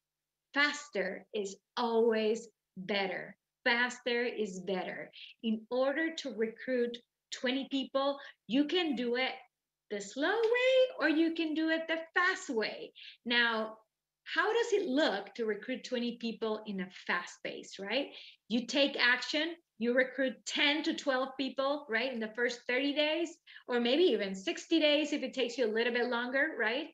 Faster is always better. Faster is better. In order to recruit 20 people you can do it the slow way or you can do it the fast way. Now how does it look to recruit 20 people in a fast pace right you take action you recruit 10 to 12 people, right, in the first 30 days, or maybe even 60 days if it takes you a little bit longer, right?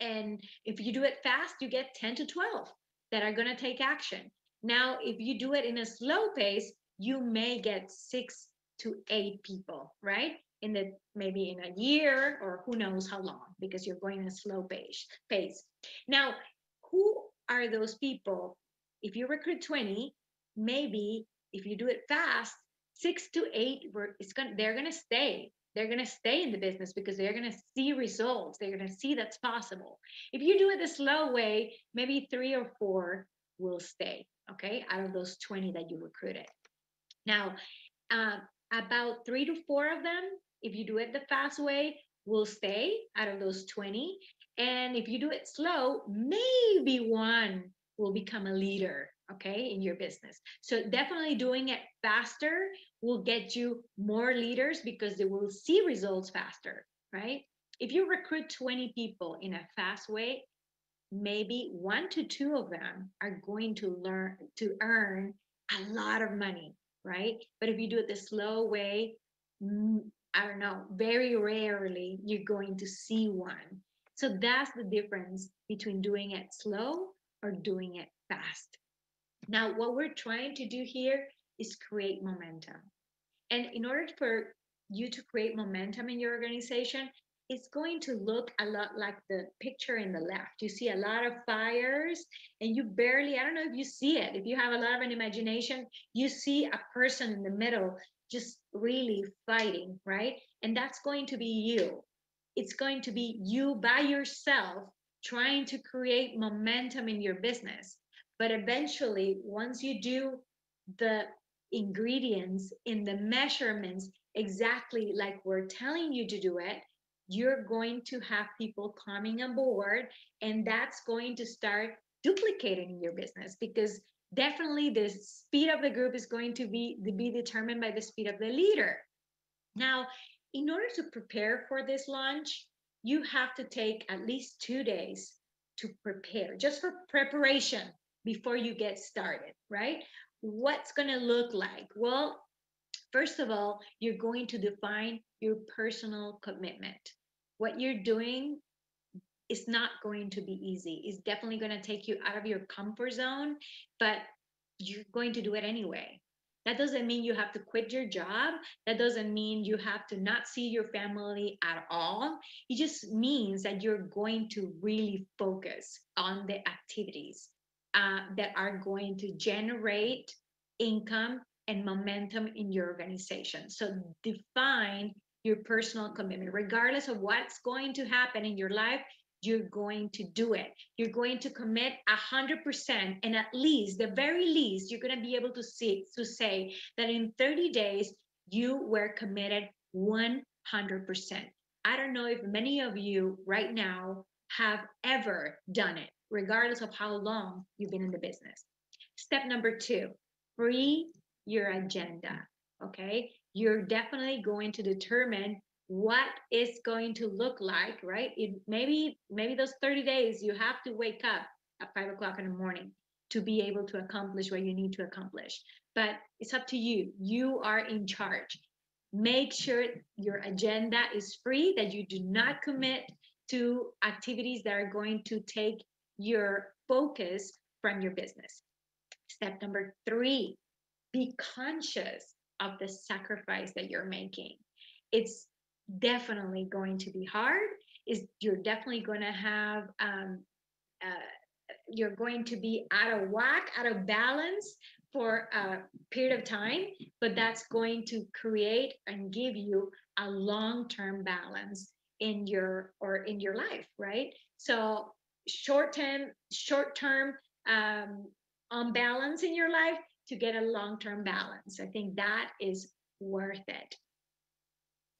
And if you do it fast, you get 10 to 12 that are going to take action. Now, if you do it in a slow pace, you may get six to eight people, right? In the maybe in a year or who knows how long because you're going in a slow pace. Pace. Now, who are those people if you recruit 20, maybe if you do it fast, six to eight, it's gonna they're gonna stay. They're gonna stay in the business because they're gonna see results. They're gonna see that's possible. If you do it the slow way, maybe three or four will stay. Okay, out of those 20 that you recruited. Now, uh, about three to four of them, if you do it the fast way, will stay out of those 20. And if you do it slow, maybe one will become a leader, okay, in your business. So definitely doing it faster will get you more leaders because they will see results faster, right? If you recruit 20 people in a fast way, maybe one to two of them are going to learn to earn a lot of money, right? But if you do it the slow way, I don't know, very rarely you're going to see one. So that's the difference between doing it slow or doing it fast. Now, what we're trying to do here is create momentum. And in order for you to create momentum in your organization, it's going to look a lot like the picture in the left. You see a lot of fires and you barely, I don't know if you see it. If you have a lot of an imagination, you see a person in the middle just really fighting, right? And that's going to be you. It's going to be you by yourself trying to create momentum in your business. But eventually, once you do the ingredients in the measurements exactly like we're telling you to do it, you're going to have people coming on board and that's going to start duplicating your business because definitely the speed of the group is going to be to be determined by the speed of the leader. Now in order to prepare for this launch you have to take at least two days to prepare just for preparation before you get started right? What's going to look like? Well first of all you're going to define your personal commitment. What you're doing is not going to be easy. It's definitely going to take you out of your comfort zone, but you're going to do it anyway. That doesn't mean you have to quit your job. That doesn't mean you have to not see your family at all. It just means that you're going to really focus on the activities uh, that are going to generate income and momentum in your organization. So define your personal commitment. Regardless of what's going to happen in your life, you're going to do it. You're going to commit hundred percent, and at least, the very least, you're going to be able to see to say that in 30 days you were committed 100 percent. I don't know if many of you right now have ever done it, regardless of how long you've been in the business. Step number two: free your agenda. Okay, you're definitely going to determine what it's going to look like, right? It maybe maybe those 30 days you have to wake up at five o'clock in the morning to be able to accomplish what you need to accomplish. But it's up to you. You are in charge. Make sure your agenda is free, that you do not commit to activities that are going to take your focus from your business. Step number three, be conscious of the sacrifice that you're making. It's definitely going to be hard. Is you're definitely going to have um, uh, you're going to be out of whack, out of balance for a period of time, but that's going to create and give you a long-term balance in your or in your life, right? So short-term, short-term um, unbalance in your life to get a long-term balance. I think that is worth it.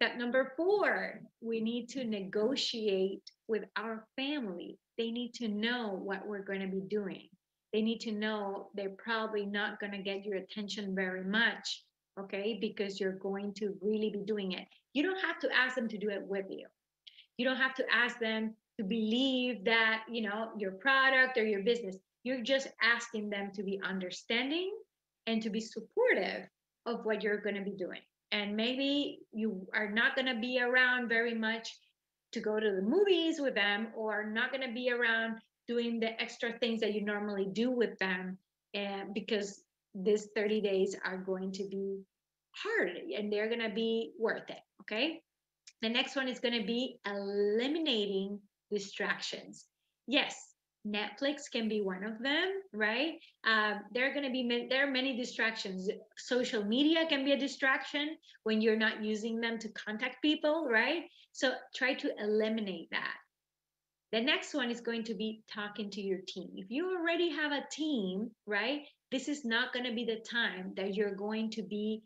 Step number four, we need to negotiate with our family. They need to know what we're going to be doing. They need to know they're probably not going to get your attention very much, okay? Because you're going to really be doing it. You don't have to ask them to do it with you. You don't have to ask them to believe that, you know, your product or your business. You're just asking them to be understanding and to be supportive of what you're going to be doing. And maybe you are not going to be around very much to go to the movies with them or not going to be around doing the extra things that you normally do with them. And because these 30 days are going to be hard and they're going to be worth it okay? The next one is going to be eliminating distractions. Yes Netflix can be one of them, right? Um, there are going to be ma- there are many distractions. Social media can be a distraction when you're not using them to contact people, right? So try to eliminate that. The next one is going to be talking to your team. If you already have a team, right? This is not going to be the time that you're going to be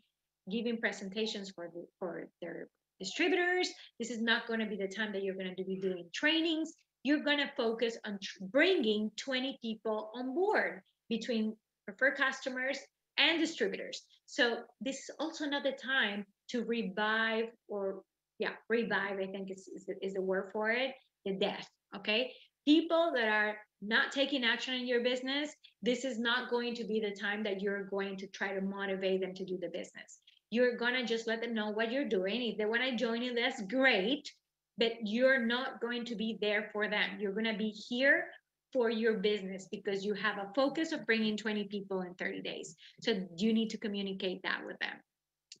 giving presentations for the, for their distributors. This is not going to be the time that you're going to be doing trainings. You're going to focus on bringing 20 people on board between preferred customers and distributors. So this is also not the time to revive or yeah, revive, I think is, is, the, is the word for it, the death. Okay. People that are not taking action in your business, this is not going to be the time that you're going to try to motivate them to do the business. You're going to just let them know what you're doing. If they want to join you, that's great. But you're not going to be there for them. You're going to be here for your business because you have a focus of bringing 20 people in 30 days. So you need to communicate that with them.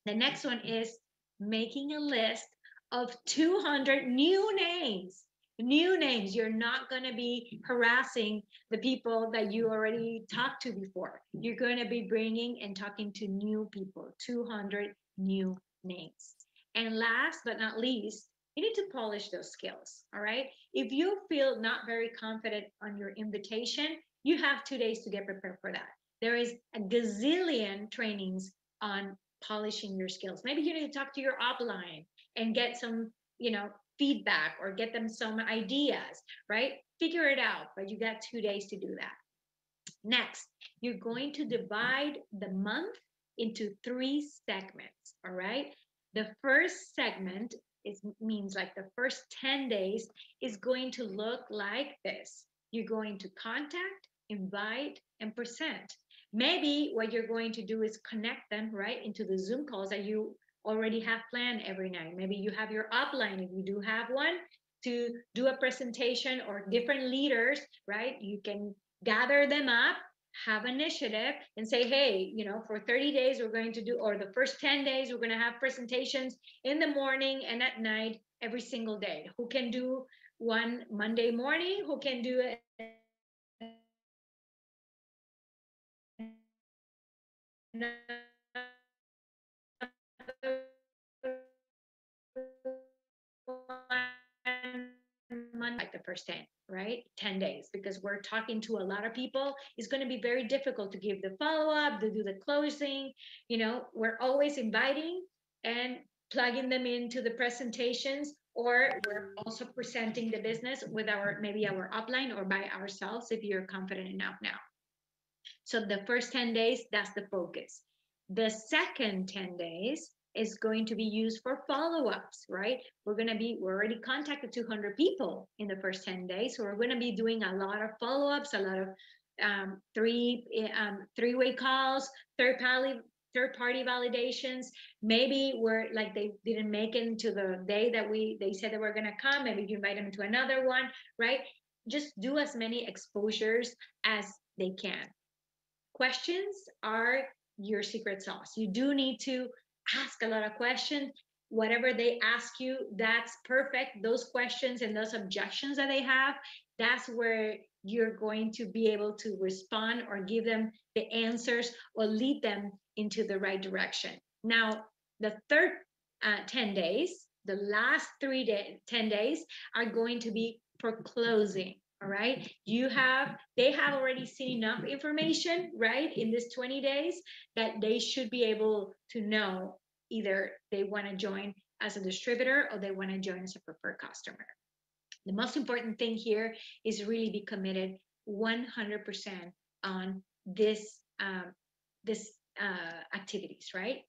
The next one is making a list of 200 new names. New names. You're not going to be harassing the people that you already talked to before. You're going to be bringing and talking to new people, 200 new names. And last but not least, you need to polish those skills. All right. If you feel not very confident on your invitation, you have two days to get prepared for that. There is a gazillion trainings on polishing your skills. Maybe you need to talk to your upline and get some, you know, feedback or get them some ideas, right? Figure it out, but you got two days to do that. Next, you're going to divide the month into three segments, all right? The first segment is means like the first 10 days is going to look like this. You're going to contact, invite, and present. Maybe what you're going to do is connect them right into the Zoom calls that you already have planned every night. Maybe you have your upline, if you do have one, to do a presentation or different leaders, right? You can gather them up, have initiative, and say, hey, you know, for 30 days, we're going to do, or the first 10 days, we're going to have presentations in the morning and at night every single day. Who can do one Monday morning? Who can do it? Monday, like the first 10, right? 10 days, because we're talking to a lot of people. It's going to be very difficult to give the follow up, to do the closing. You know, we're always inviting and plugging them into the presentations, or we're also presenting the business with our maybe our upline or by ourselves if you're confident enough now. So the first 10 days, that's the focus. The second 10 days is going to be used for follow-ups, right? We're going to be, we already contacted 200 people in the first 10 days. So we're going to be doing a lot of follow-ups, a lot of um, three, um, three-way calls, third party, third party validations. Maybe we're like, they didn't make it into the day that we, they said that we're going to come. Maybe you invite them to another one, right? Just do as many exposures as they can. Questions are your secret sauce. You do need to ask a lot of questions. Whatever they ask you, that's perfect. Those questions and those objections that they have, that's where you're going to be able to respond or give them the answers or lead them into the right direction. Now, the third uh, 10 days, the last three day, 10 days are going to be for closing all right? You have they have already seen enough information right in this 20 days that they should be able to know either they want to join as a distributor or they want to join as a preferred customer. The most important thing here is really be committed 100% on this um, this uh, activities right?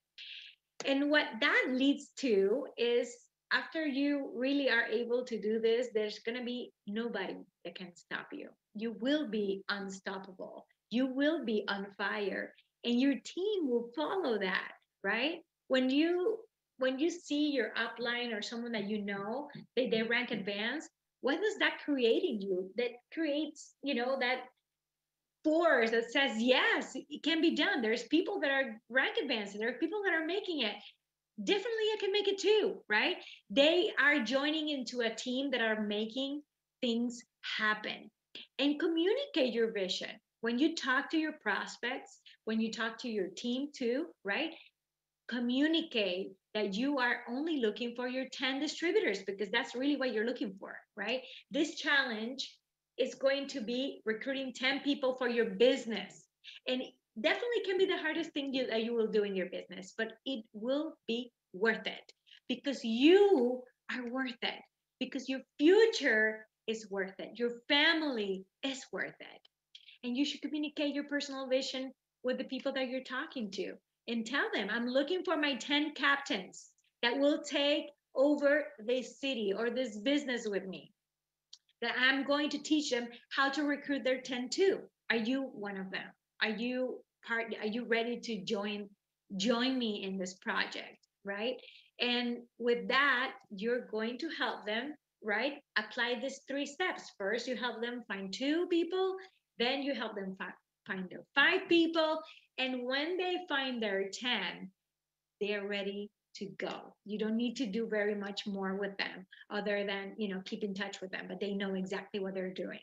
And what that leads to is after you really are able to do this, there's going to be nobody that can stop you. You will be unstoppable. You will be on fire and your team will follow that, right? When you when you see your upline or someone that you know, they, they rank advanced, what is that creating you? That creates, you know, that force that says, yes, it can be done. There's people that are rank advanced, there are people that are making it differently i can make it too right they are joining into a team that are making things happen and communicate your vision. When you talk to your prospects, when you talk to your team too, right? Communicate that you are only looking for your 10 distributors because that's really what you're looking for, right? This challenge is going to be recruiting 10 people for your business. And definitely can be the hardest thing you, that you will do in your business, but it will be worth it because you are worth it, because your future is worth it, your family is worth it. And you should communicate your personal vision with the people that you're talking to and tell them, I'm looking for my 10 captains that will take over this city or this business with me. That I'm going to teach them how to recruit their 10 too. Are you one of them? Are you part are you ready to join join me in this project, right? And with that, you're going to help them, right? Apply these three steps. First, you help them find two people, then you help them find find their five people, and when they find their 10, they're ready to go. You don't need to do very much more with them other than, you know, keep in touch with them, but they know exactly what they're doing.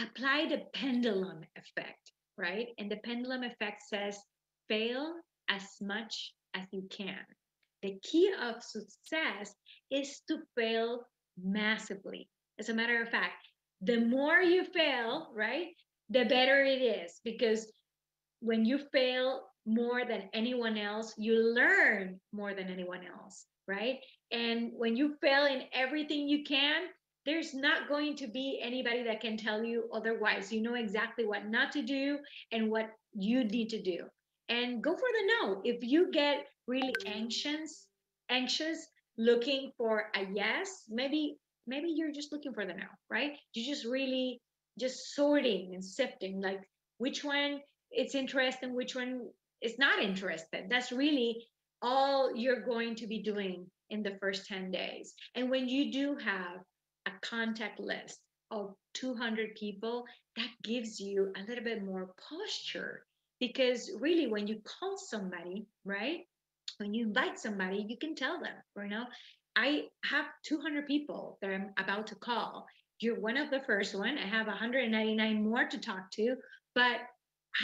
Apply the pendulum effect, right? And the pendulum effect says fail as much as you can. The key of success is to fail massively. As a matter of fact, the more you fail, right, the better it is because when you fail more than anyone else, you learn more than anyone else, right? And when you fail in everything you can, there's not going to be anybody that can tell you otherwise. You know exactly what not to do and what you need to do. And go for the no. If you get really anxious, anxious, looking for a yes, maybe maybe you're just looking for the no, right? You're just really just sorting and sifting like which one it's interesting, which one is not interested. That's really all you're going to be doing in the first 10 days. And when you do have a contact list of 200 people, that gives you a little bit more posture because really when you call somebody, right? When you invite somebody, you can tell them, you know, I have 200 people that I'm about to call. You're one of the first one. I have 199 more to talk to, but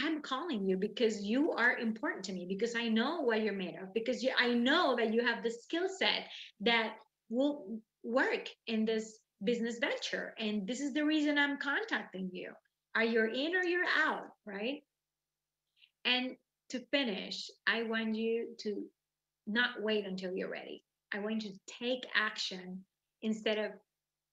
I'm calling you because you are important to me because I know what you're made of because you, I know that you have the skill set that will work in this business venture and this is the reason I'm contacting you. Are you in or you're out, right? And to finish, I want you to not wait until you're ready. I want you to take action instead of,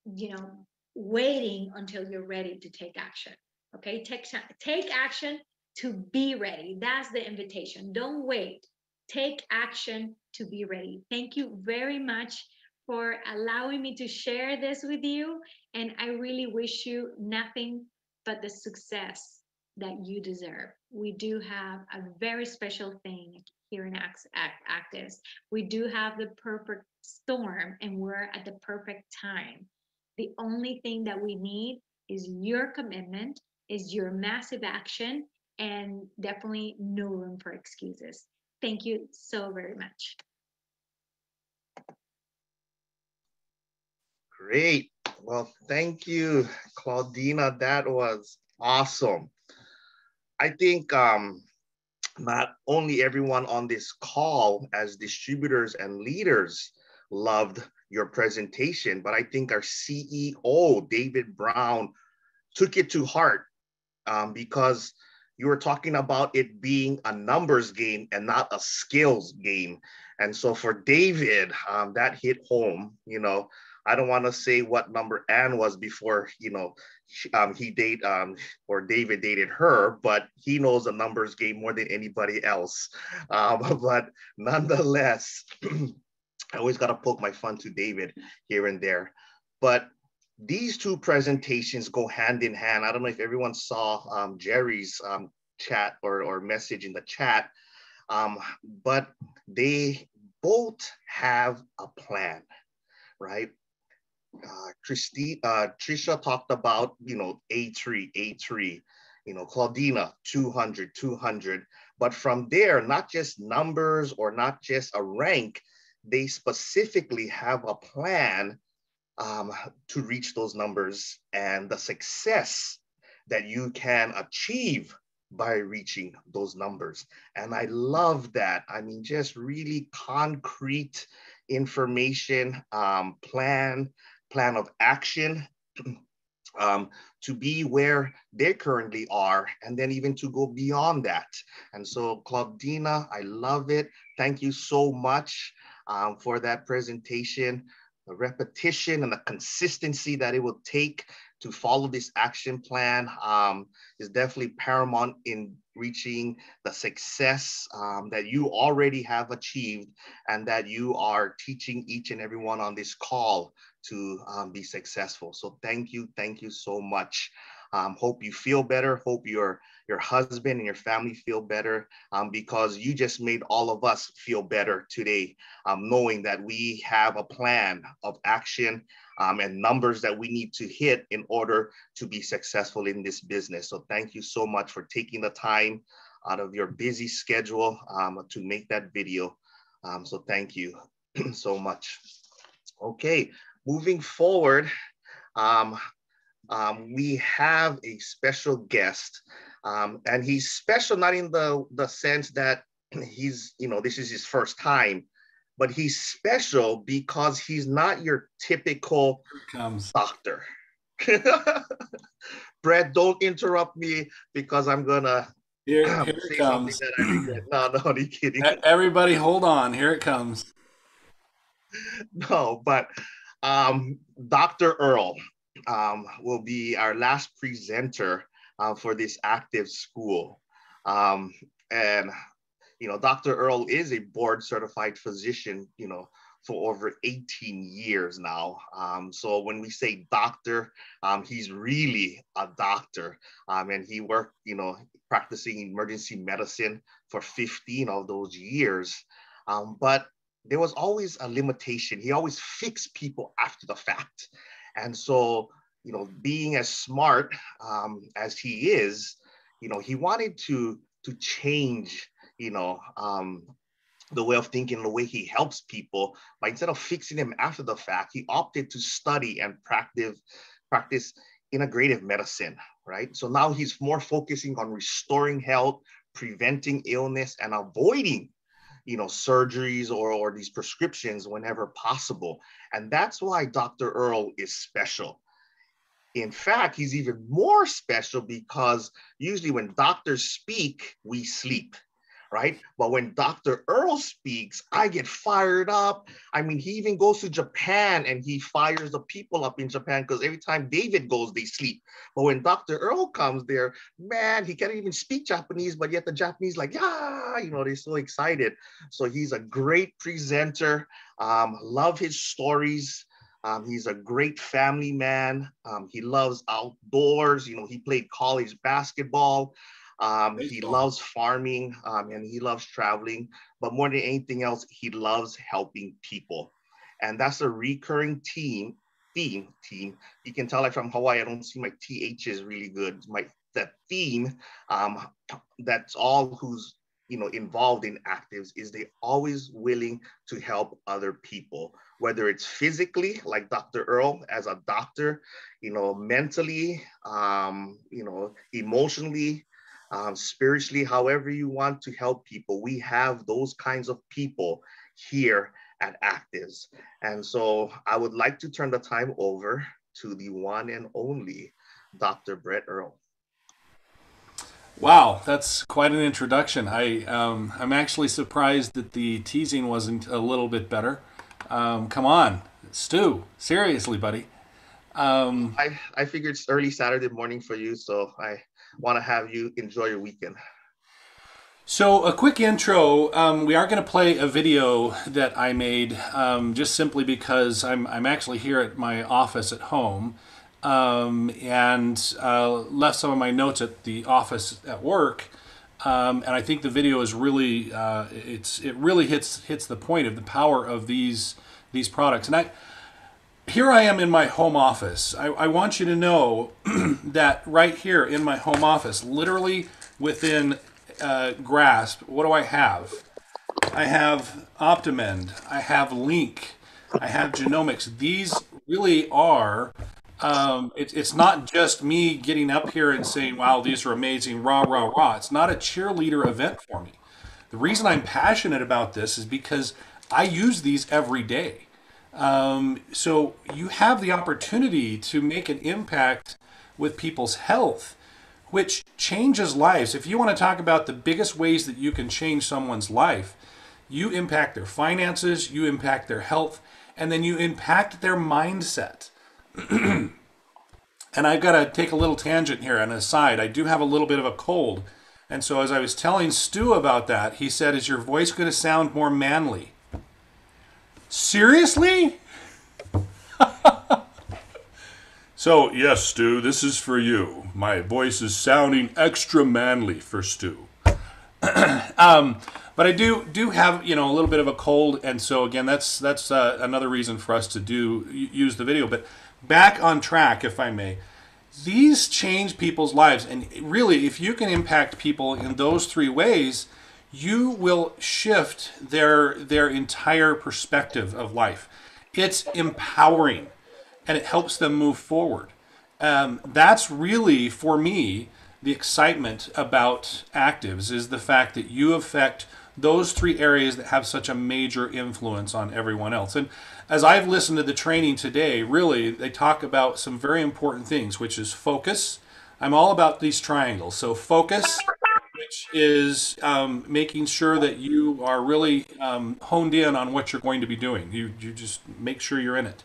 you know, waiting until you're ready to take action. Okay, take take action to be ready. That's the invitation. Don't wait. Take action to be ready. Thank you very much for allowing me to share this with you. And I really wish you nothing but the success that you deserve. We do have a very special thing here in Activz. We do have the perfect storm and we're at the perfect time. The only thing that we need is your commitment, is your massive action, and definitely no room for excuses. Thank you so very much. Great. Well, thank you, Claudina. That was awesome. I think um, not only everyone on this call as distributors and leaders loved your presentation, but I think our CEO, David Brown, took it to heart um, because you were talking about it being a numbers game and not a skills game. And so for David, um, that hit home. You know, I don't want to say what number Ann was before, you know, um, he date um, or David dated her, but he knows the numbers game more than anybody else. Um, but nonetheless, I always got to poke my fun to David here and there. But these two presentations go hand in hand. I don't know if everyone saw um, Jerry's um, chat or, or message in the chat, um, but they both have a plan, right? Uh, uh, Tricia talked about, you know, A3, A3, you know, Claudina, 200, 200. But from there, not just numbers or not just a rank, they specifically have a plan um, to reach those numbers and the success that you can achieve by reaching those numbers. And I love that. I mean, just really concrete information, um, plan, plan of action um, to be where they currently are, and then even to go beyond that. And so, Claudina, I love it. Thank you so much um, for that presentation. The repetition and the consistency that it will take to follow this action plan um, is definitely paramount in reaching the success um, that you already have achieved and that you are teaching each and everyone on this call to um, be successful. So thank you, thank you so much. Um, hope you feel better. Hope your your husband and your family feel better um, because you just made all of us feel better today, um, knowing that we have a plan of action um, and numbers that we need to hit in order to be successful in this business. So thank you so much for taking the time out of your busy schedule um, to make that video. Um, so thank you so much. Okay, moving forward, um, um, we have a special guest, um, and he's special not in the, the sense that he's, you know, this is his first time, but he's special because he's not your typical comes. doctor. Brett, don't interrupt me because I'm gonna Here, say here it comes. that I. No, no, kidding. Everybody, hold on. Here it comes. no, but um, Dr. Earl um, will be our last presenter uh, for this active school. Um, and, you know, Dr. Earl is a board certified physician, you know, for over 18 years now. Um, so when we say doctor, um, he's really a doctor. Um, and he worked, you know, practicing emergency medicine for 15 of those years. Um, but there was always a limitation. He always fixed people after the fact. And so, you know, being as smart um, as he is, you know, he wanted to to change, you know, um, the way of thinking, the way he helps people. But instead of fixing them after the fact, he opted to study and practice practice integrative medicine, right? So now he's more focusing on restoring health, preventing illness, and avoiding you know, surgeries or, or these prescriptions whenever possible. And that's why Dr. Earl is special. In fact, he's even more special because usually when doctors speak, we sleep, right? But when Dr. Earl speaks, I get fired up. I mean, he even goes to Japan and he fires the people up in Japan because every time David goes, they sleep. But when Dr. Earl comes there, man, he can't even speak Japanese, but yet the Japanese like, yeah, you know, they're so excited. So he's a great presenter. Um, love his stories. Um, he's a great family man. Um, he loves outdoors. You know, he played college basketball. Um, he loves farming um, and he loves traveling. But more than anything else, he loves helping people. And that's a recurring theme. Theme, team. You can tell I'm from Hawaii. I don't see my th is really good. My that theme. Um, that's all who's you know involved in activz is they always willing to help other people whether it's physically like dr earl as a doctor you know mentally um, you know emotionally um, spiritually however you want to help people we have those kinds of people here at activz and so i would like to turn the time over to the one and only dr brett earl Wow, that's quite an introduction. I um, I'm actually surprised that the teasing wasn't a little bit better. Um, come on, Stu, seriously, buddy. Um, I, I figured it's early Saturday morning for you, so I want to have you enjoy your weekend. So, a quick intro. Um, we are going to play a video that I made um, just simply because I'm, I'm actually here at my office at home um, and uh, left some of my notes at the office at work. Um, and I think the video is really uh, it's it really hits hits the point of the power of these these products. And I here I am in my home office. I, I want you to know that right here in my home office, literally within uh, grasp, what do I have? I have Optimend, I have Link, I have Genomics. These really are. Um, it, it's not just me getting up here and saying, "Wow, these are amazing!" Rah rah rah. It's not a cheerleader event for me. The reason I'm passionate about this is because I use these every day. Um, so you have the opportunity to make an impact with people's health, which changes lives. If you want to talk about the biggest ways that you can change someone's life, you impact their finances, you impact their health, and then you impact their mindset. and I've got to take a little tangent here on and aside. I do have a little bit of a cold. And so as I was telling Stu about that, he said, Is your voice going to sound more manly? Seriously? so, yes, Stu, this is for you. My voice is sounding extra manly for Stu. um, but I do do have you know a little bit of a cold, and so again, that's that's uh, another reason for us to do use the video. But back on track, if I may, these change people's lives, and really, if you can impact people in those three ways, you will shift their their entire perspective of life. It's empowering, and it helps them move forward. Um, that's really for me the excitement about activz is the fact that you affect those three areas that have such a major influence on everyone else. And as I've listened to the training today, really, they talk about some very important things, which is focus. I'm all about these triangles. So, focus, which is um, making sure that you are really um, honed in on what you're going to be doing. You, you just make sure you're in it.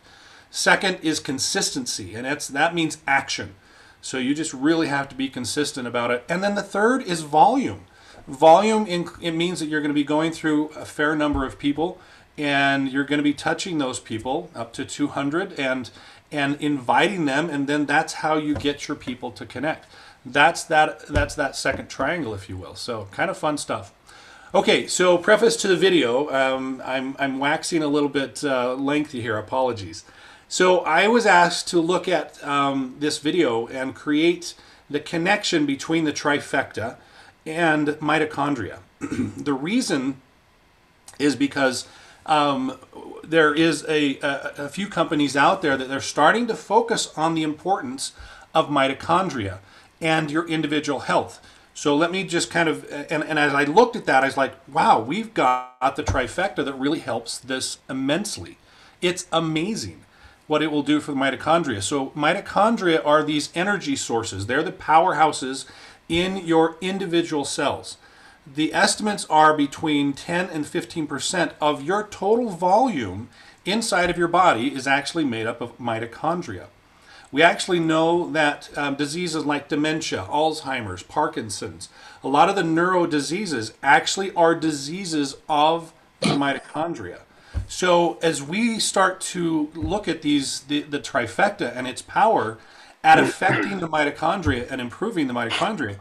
Second is consistency, and that's, that means action. So, you just really have to be consistent about it. And then the third is volume Volume, in, it means that you're going to be going through a fair number of people and you're going to be touching those people up to 200 and and inviting them and then that's how you get your people to connect that's that that's that second triangle if you will. So kind of fun stuff. Okay so preface to the video. Um, I'm, I'm waxing a little bit uh, lengthy here. Apologies. So i was asked to look at um, this video and create the connection between the trifecta and mitochondria. the reason is because um, there is a, a, a, few companies out there that they're starting to focus on the importance of mitochondria and your individual health. So let me just kind of, and, and as I looked at that, I was like, wow, we've got the trifecta that really helps this immensely. It's amazing what it will do for the mitochondria. So mitochondria are these energy sources. They're the powerhouses in your individual cells. The estimates are between 10 and 15% of your total volume inside of your body is actually made up of mitochondria. We actually know that um, diseases like dementia, Alzheimer's, Parkinson's, a lot of the neuro diseases actually are diseases of the mitochondria. So as we start to look at these the, the trifecta and its power, at affecting the mitochondria and improving the mitochondria,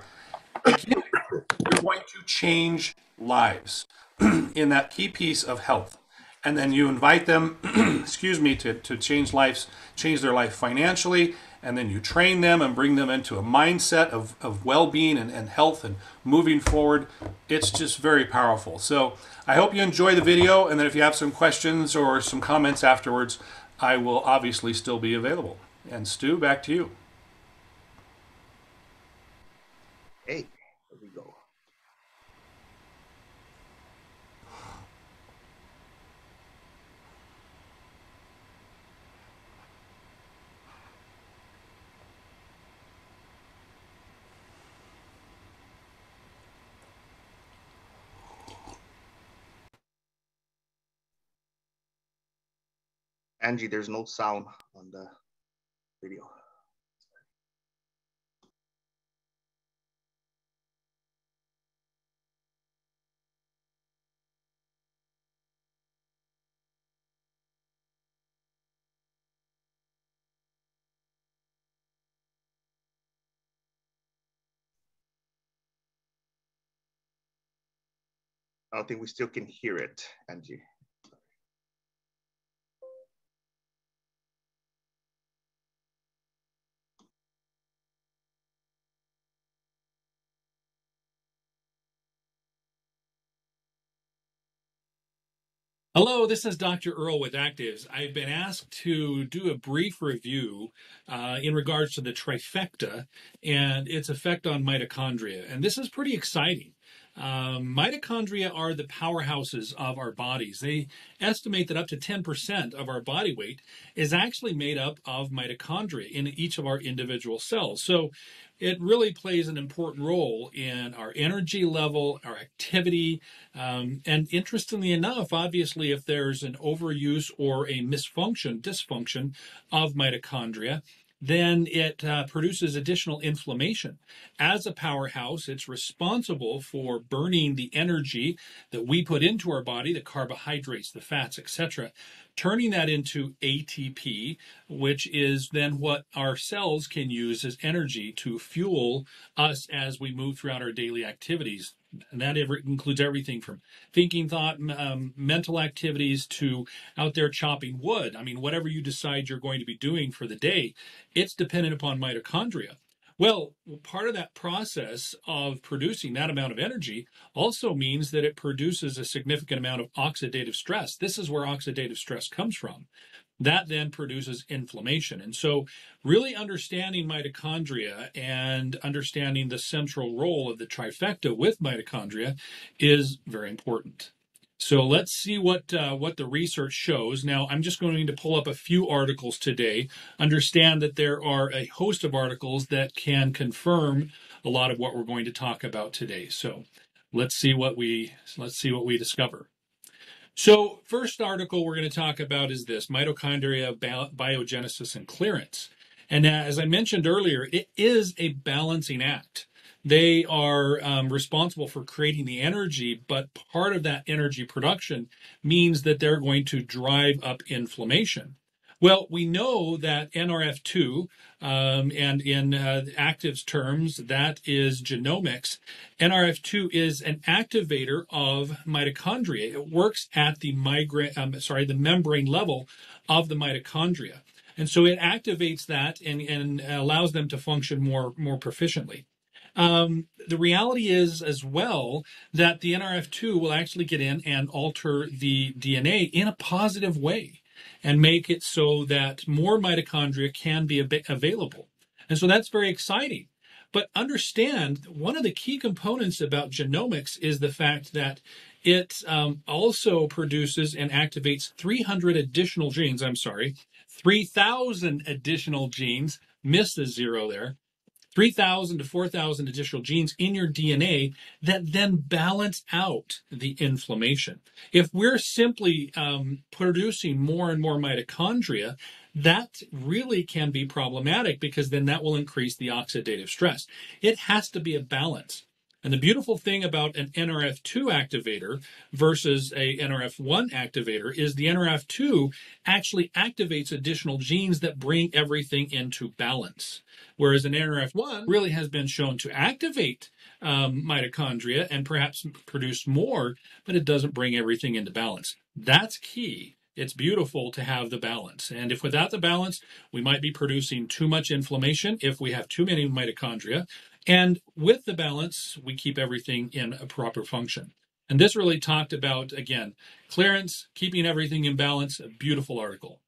again, you're going to change lives in that key piece of health. And then you invite them, excuse me, to, to change lives, change their life financially, and then you train them and bring them into a mindset of, of well-being and, and health and moving forward. It's just very powerful. So I hope you enjoy the video, and then if you have some questions or some comments afterwards, I will obviously still be available. And Stu, back to you. Hey, here we go. Angie, there's no sound on the video. I don't think we still can hear it, Angie. Hello, this is Dr. Earl with Activz. I've been asked to do a brief review uh, in regards to the trifecta and its effect on mitochondria. And this is pretty exciting. Um, mitochondria are the powerhouses of our bodies. They estimate that up to 10% of our body weight is actually made up of mitochondria in each of our individual cells. So it really plays an important role in our energy level, our activity, um, and interestingly enough, obviously, if there's an overuse or a misfunction, dysfunction of mitochondria, then it uh, produces additional inflammation. As a powerhouse, it's responsible for burning the energy that we put into our body, the carbohydrates, the fats, etc., turning that into ATP, which is then what our cells can use as energy to fuel us as we move throughout our daily activities. And that includes everything from thinking, thought, um, mental activities to out there chopping wood. I mean, whatever you decide you're going to be doing for the day, it's dependent upon mitochondria. Well, part of that process of producing that amount of energy also means that it produces a significant amount of oxidative stress. This is where oxidative stress comes from. That then produces inflammation. And so, really understanding mitochondria and understanding the central role of the trifecta with mitochondria is very important. So let's see what uh, what the research shows. Now, I'm just going to pull up a few articles today. Understand that there are a host of articles that can confirm a lot of what we're going to talk about today. So let's see what we let's see what we discover. So, first article we're going to talk about is this mitochondria biogenesis and clearance. And as I mentioned earlier, it is a balancing act. They are um, responsible for creating the energy, but part of that energy production means that they're going to drive up inflammation. Well, we know that NRF2, um, and in uh, Active's terms, that is genomics. NRF2 is an activator of mitochondria. It works at the migra- um, sorry, the membrane level of the mitochondria. And so it activates that and, and allows them to function more, more proficiently. Um, the reality is as well that the NRF2 will actually get in and alter the DNA in a positive way and make it so that more mitochondria can be available. And so that's very exciting. But understand one of the key components about genomics is the fact that it um, also produces and activates 300 additional genes. I'm sorry, 3,000 additional genes. Missed the zero there. 3,000 to 4,000 additional genes in your DNA that then balance out the inflammation. If we're simply um, producing more and more mitochondria, that really can be problematic because then that will increase the oxidative stress. It has to be a balance. And the beautiful thing about an NRF2 activator versus a NRF1 activator is the NRF2 actually activates additional genes that bring everything into balance. Whereas an NRF1 really has been shown to activate um, mitochondria and perhaps produce more, but it doesn't bring everything into balance. That's key it's beautiful to have the balance. And if without the balance, we might be producing too much inflammation if we have too many mitochondria, and with the balance, we keep everything in a proper function. And this really talked about, again, clearance, keeping everything in balance, a beautiful article.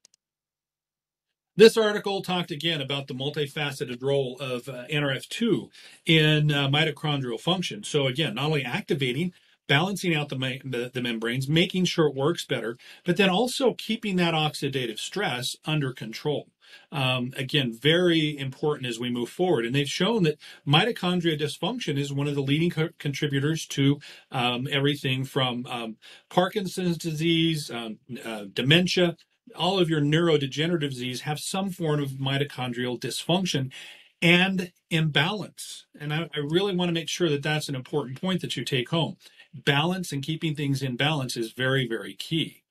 This article talked again about the multifaceted role of uh, NRF2 in uh, mitochondrial function. So, again, not only activating, balancing out the, the, the, membranes, making sure it works better, but then also keeping that oxidative stress under control um, again, very important as we move forward. And they've shown that mitochondria dysfunction is one of the leading co- contributors to um, everything from um, Parkinson's disease, um, uh, dementia, all of your neurodegenerative disease have some form of mitochondrial dysfunction and imbalance. And I, I really want to make sure that that's an important point that you take home. Balance and keeping things in balance is very, very key.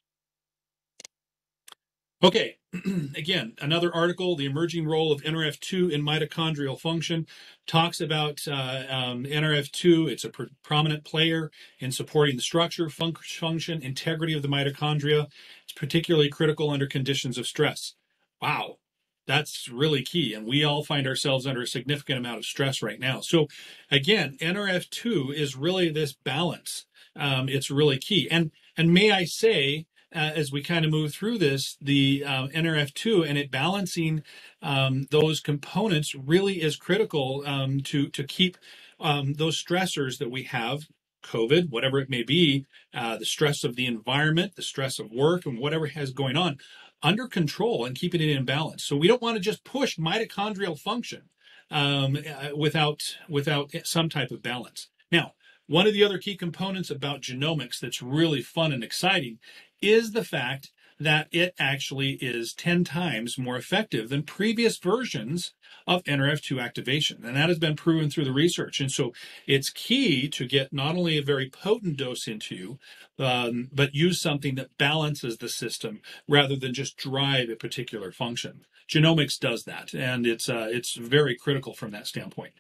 Okay, again, another article, The Emerging Role of NRF2 in Mitochondrial Function, talks about uh, um, NRF2. It's a pr- prominent player in supporting the structure, fun- function, integrity of the mitochondria. It's particularly critical under conditions of stress. Wow, that's really key. And we all find ourselves under a significant amount of stress right now. So, again, NRF2 is really this balance. Um, it's really key. And and may I say, uh, as we kind of move through this, the uh, NRF2 and it balancing um, those components really is critical um, to to keep um, those stressors that we have, COVID, whatever it may be, uh, the stress of the environment, the stress of work, and whatever has going on, under control and keeping it in balance. So we don't want to just push mitochondrial function um, uh, without without some type of balance. Now, one of the other key components about genomics that's really fun and exciting is the fact that it actually is 10 times more effective than previous versions of NRF2 activation. And that has been proven through the research. And so it's key to get not only a very potent dose into you, um, but use something that balances the system rather than just drive a particular function. Genomics does that, and it's uh, it's very critical from that standpoint.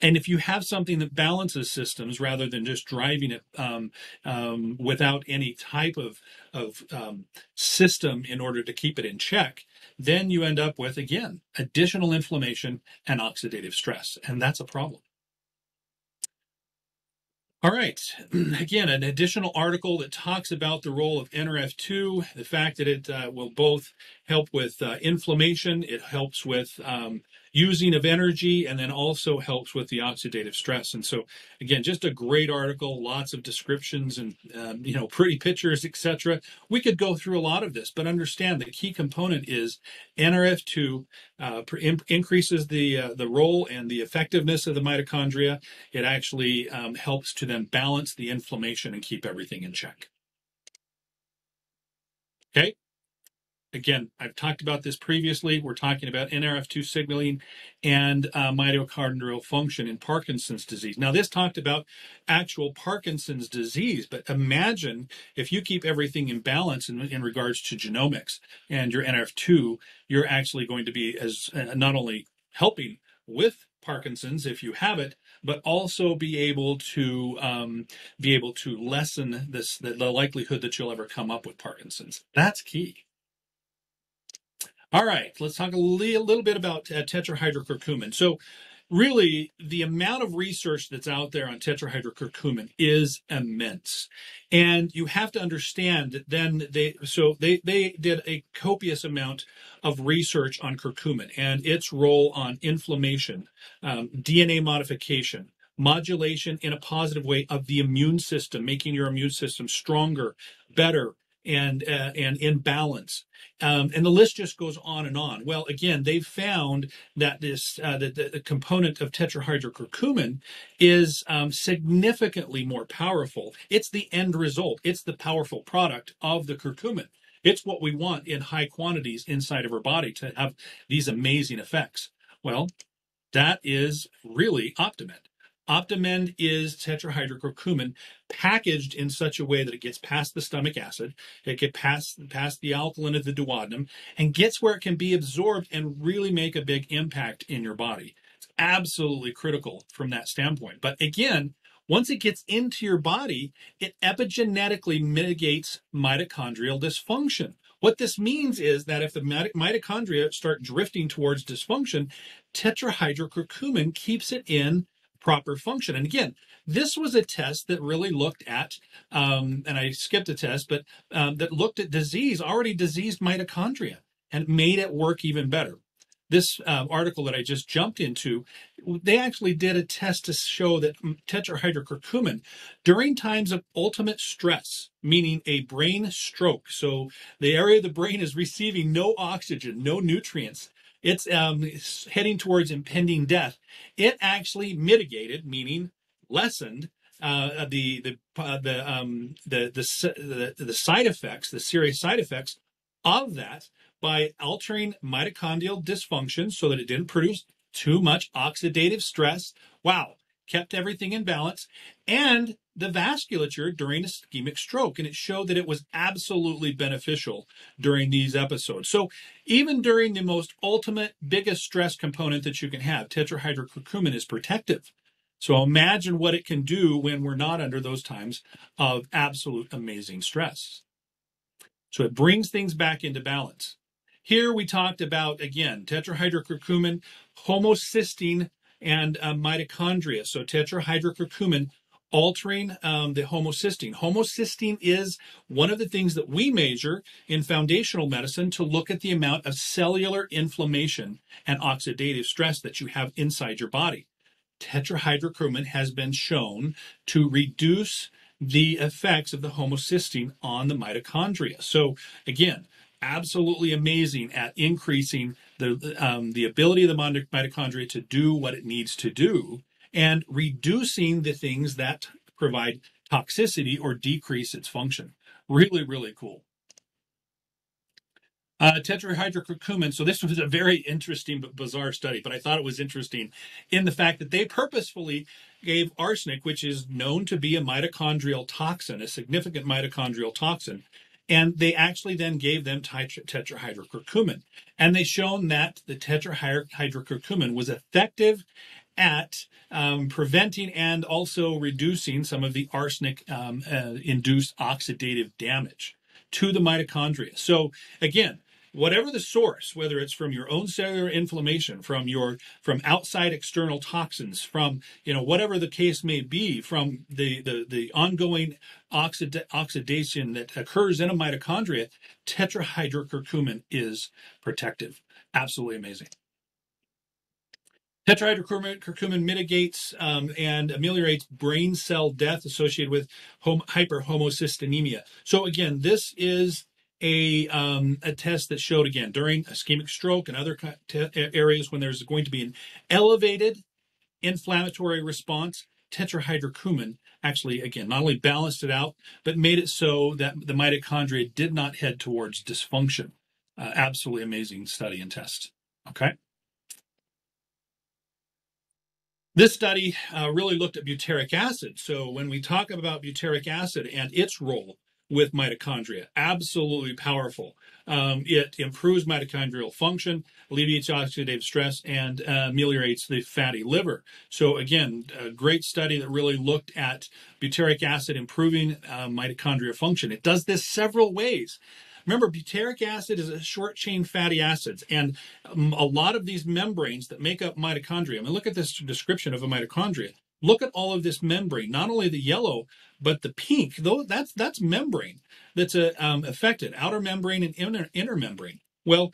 And if you have something that balances systems rather than just driving it um, um, without any type of of um, system in order to keep it in check, then you end up with again additional inflammation and oxidative stress, and that's a problem. All right. Again, an additional article that talks about the role of NRF2, the fact that it uh, will both help with uh, inflammation, it helps with um, using of energy, and then also helps with the oxidative stress. And so, again, just a great article, lots of descriptions and um, you know pretty pictures, etc. We could go through a lot of this, but understand the key component is NRF2 uh, in- increases the uh, the role and the effectiveness of the mitochondria. It actually um, helps to then balance the inflammation and keep everything in check. Okay, again, I've talked about this previously. We're talking about NRF2 signaling and uh, mitochondrial function in Parkinson's disease. Now, this talked about actual Parkinson's disease, but imagine if you keep everything in balance in, in regards to genomics and your NRF2, you're actually going to be as uh, not only helping with Parkinson's if you have it, but also be able to um, be able to lessen this the, the likelihood that you'll ever come up with Parkinson's. That's key. All right, let's talk a little, little bit about uh, tetrahydrocurcumin. So, really, the amount of research that's out there on tetrahydrocurcumin is immense, and you have to understand that then they so they they did a copious amount of research on curcumin and its role on inflammation, um, DNA modification, modulation in a positive way of the immune system, making your immune system stronger, better, and uh, and in balance. Um, and the list just goes on and on. Well, again, they've found that this uh, that the, the, component of tetrahydrocurcumin is um, significantly more powerful. It's the end result. It's the powerful product of the curcumin. It's what we want in high quantities inside of our body to have these amazing effects. Well, that is really Optimend. Optimend is tetrahydrocurcumin packaged in such a way that it gets past the stomach acid, it gets past, past the alkaline of the duodenum, and gets where it can be absorbed and really make a big impact in your body. It's absolutely critical from that standpoint. But again, once it gets into your body, it epigenetically mitigates mitochondrial dysfunction. What this means is that if the mitochondria start drifting towards dysfunction, tetrahydrocurcumin keeps it in proper function. And again, this was a test that really looked at, um, and I skipped a test, but um, that looked at disease, already diseased mitochondria, and made it work even better. This uh, article that I just jumped into, they actually did a test to show that tetrahydrocurcumin during times of ultimate stress, meaning a brain stroke, so the area of the brain is receiving no oxygen, no nutrients, it's um, heading towards impending death, it actually mitigated, meaning lessened uh, the the uh, the, um, the, the the the side effects, the serious side effects of that by altering mitochondrial dysfunction so that it didn't produce too much oxidative stress. Wow, kept everything in balance, and the vasculature during ischemic stroke. And it showed that it was absolutely beneficial during these episodes. So even during the most ultimate, biggest stress component that you can have, tetrahydrocurcumin is protective. So imagine what it can do when we're not under those times of absolute amazing stress. So it brings things back into balance. Here we talked about, again, tetrahydrocurcumin, homocysteine, and uh, mitochondria. So tetrahydrocurcumin altering um, the homocysteine. Homocysteine is one of the things that we measure in foundational medicine to look at the amount of cellular inflammation and oxidative stress that you have inside your body. Tetrahydrocurcumin has been shown to reduce the effects of the homocysteine on the mitochondria. So again, absolutely amazing at increasing the um, the ability of the mitochondria to do what it needs to do and reducing the things that provide toxicity or decrease its function. Really, really cool. Uh, tetrahydrocurcumin. So this was a very interesting but bizarre study, but I thought it was interesting in the fact that they purposefully gave arsenic, which is known to be a mitochondrial toxin, a significant mitochondrial toxin, and they actually then gave them tetrahydrocurcumin. And they shown that the tetrahydrocurcumin was effective at um, preventing and also reducing some of the arsenic um, uh, induced oxidative damage to the mitochondria. So again, whatever the source whether it's from your own cellular inflammation from your from outside external toxins from you know whatever the case may be from the the, the ongoing oxid, oxidation that occurs in a mitochondria tetrahydrocurcumin is protective absolutely amazing Tetrahydrocurcumin mitigates um, and ameliorates brain cell death associated with hom-. So again, this is a um, a test that showed again during ischemic stroke and other areas when there's going to be an elevated inflammatory response. tetrahydrocurcumin actually again not only balanced it out but made it so that the mitochondria did not head towards dysfunction. Uh, absolutely amazing study and test. Okay. This study uh, really looked at butyric acid. So when we talk about butyric acid and its role with mitochondria, absolutely powerful. Um, it improves mitochondrial function, alleviates oxidative stress, and uh, ameliorates the fatty liver. So again, a great study that really looked at butyric acid improving uh, mitochondria function. It does this several ways. Remember, butyric acid is a short chain fatty acids, and um, a lot of these membranes that make up mitochondria. I mean, look at this description of a mitochondria. Look at all of this membrane, not only the yellow, but the pink. Though that's that's membrane that's uh, um, affected, outer membrane and inner, inner membrane. Well,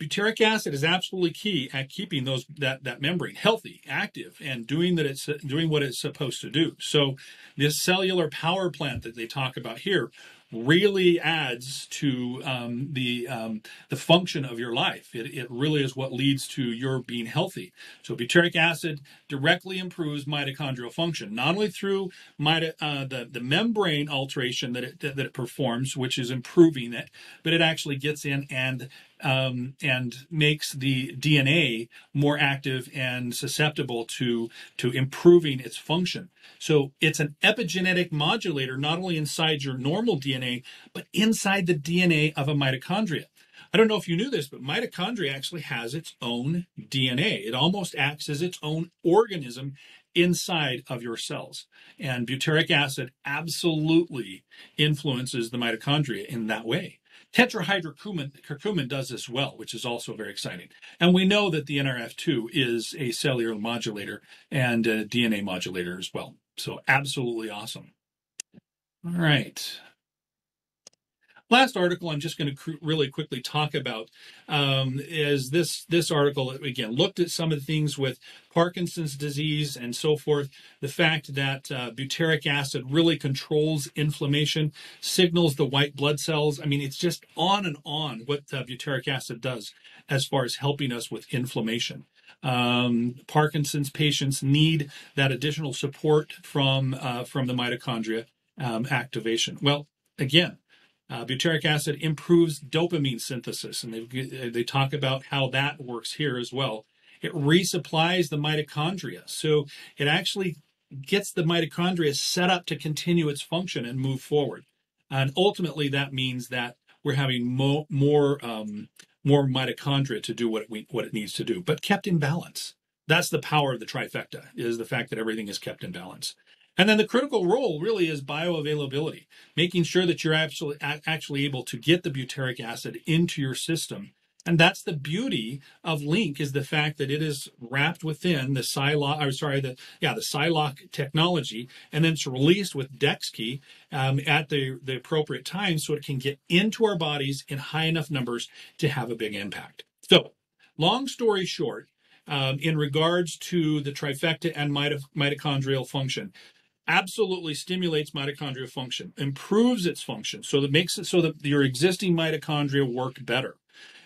butyric acid is absolutely key at keeping those that that membrane healthy, active, and doing that it's doing what it's supposed to do. So this cellular power plant that they talk about here really adds to um, the um, the function of your life. It, it really is what leads to your being healthy. So butyric acid directly improves mitochondrial function, not only through mito, uh, the the membrane alteration that it that it performs, which is improving it, but it actually gets in and um, and makes the DNA more active and susceptible to to improving its function. So it's an epigenetic modulator, not only inside your normal DNA, but inside the DNA of a mitochondria. I don't know if you knew this, but mitochondria actually has its own DNA. It almost acts as its own organism inside of your cells. And butyric acid absolutely influences the mitochondria in that way. Tetrahydrocurcumin does this well, which is also very exciting. And we know that the NRF2 is a cellular modulator and a DNA modulator as well. So absolutely awesome. All right. Last article I'm just going to really quickly talk about um, is this this article again looked at some of the things with Parkinson's disease and so forth. The fact that uh, butyric acid really controls inflammation, signals the white blood cells. I mean, it's just on and on what uh, butyric acid does as far as helping us with inflammation. Um, Parkinson's patients need that additional support from uh, from the mitochondria um, activation. Well, again, uh, butyric acid improves dopamine synthesis, and they they talk about how that works here as well. It resupplies the mitochondria, so it actually gets the mitochondria set up to continue its function and move forward. And ultimately, that means that we're having mo- more um, more mitochondria to do what we, what it needs to do, but kept in balance. That's the power of the trifecta: is the fact that everything is kept in balance. And then the critical role really is bioavailability, making sure that you're actually actually able to get the butyric acid into your system And that's the beauty of Link is the fact that it is wrapped within the Psylock, or sorry, the yeah, the Psylock technology, and then it's released with DexKey um, at the, the appropriate time so it can get into our bodies in high enough numbers to have a big impact. So, long story short, um, in regards to the trifecta and mito- mitochondrial function, absolutely stimulates mitochondrial function, improves its function, so that makes it so that your existing mitochondria work better.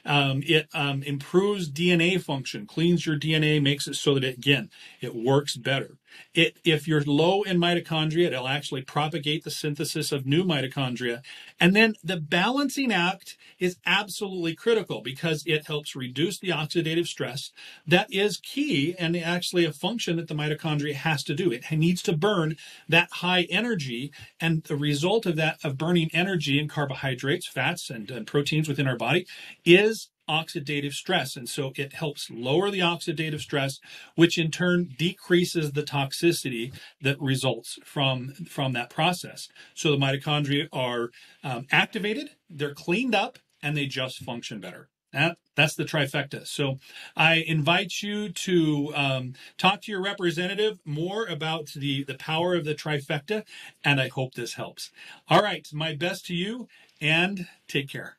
Um, it um, improves DNA function, cleans your DNA, makes it so that it, again it works better. It, if you're low in mitochondria, it'll actually propagate the synthesis of new mitochondria. And then the balancing act is absolutely critical because it helps reduce the oxidative stress. That is key and actually a function that the mitochondria has to do. It needs to burn that high energy. And the result of that, of burning energy in carbohydrates, fats, and, and proteins within our body is oxidative stress. And so it helps lower the oxidative stress, which in turn decreases the toxicity that results from, from that process. So the mitochondria are um, activated, they're cleaned up, and they just function better. That, that's the trifecta. So I invite you to um, talk to your representative more about the, the power of the trifecta, and I hope this helps. All right, my best to you, and take care.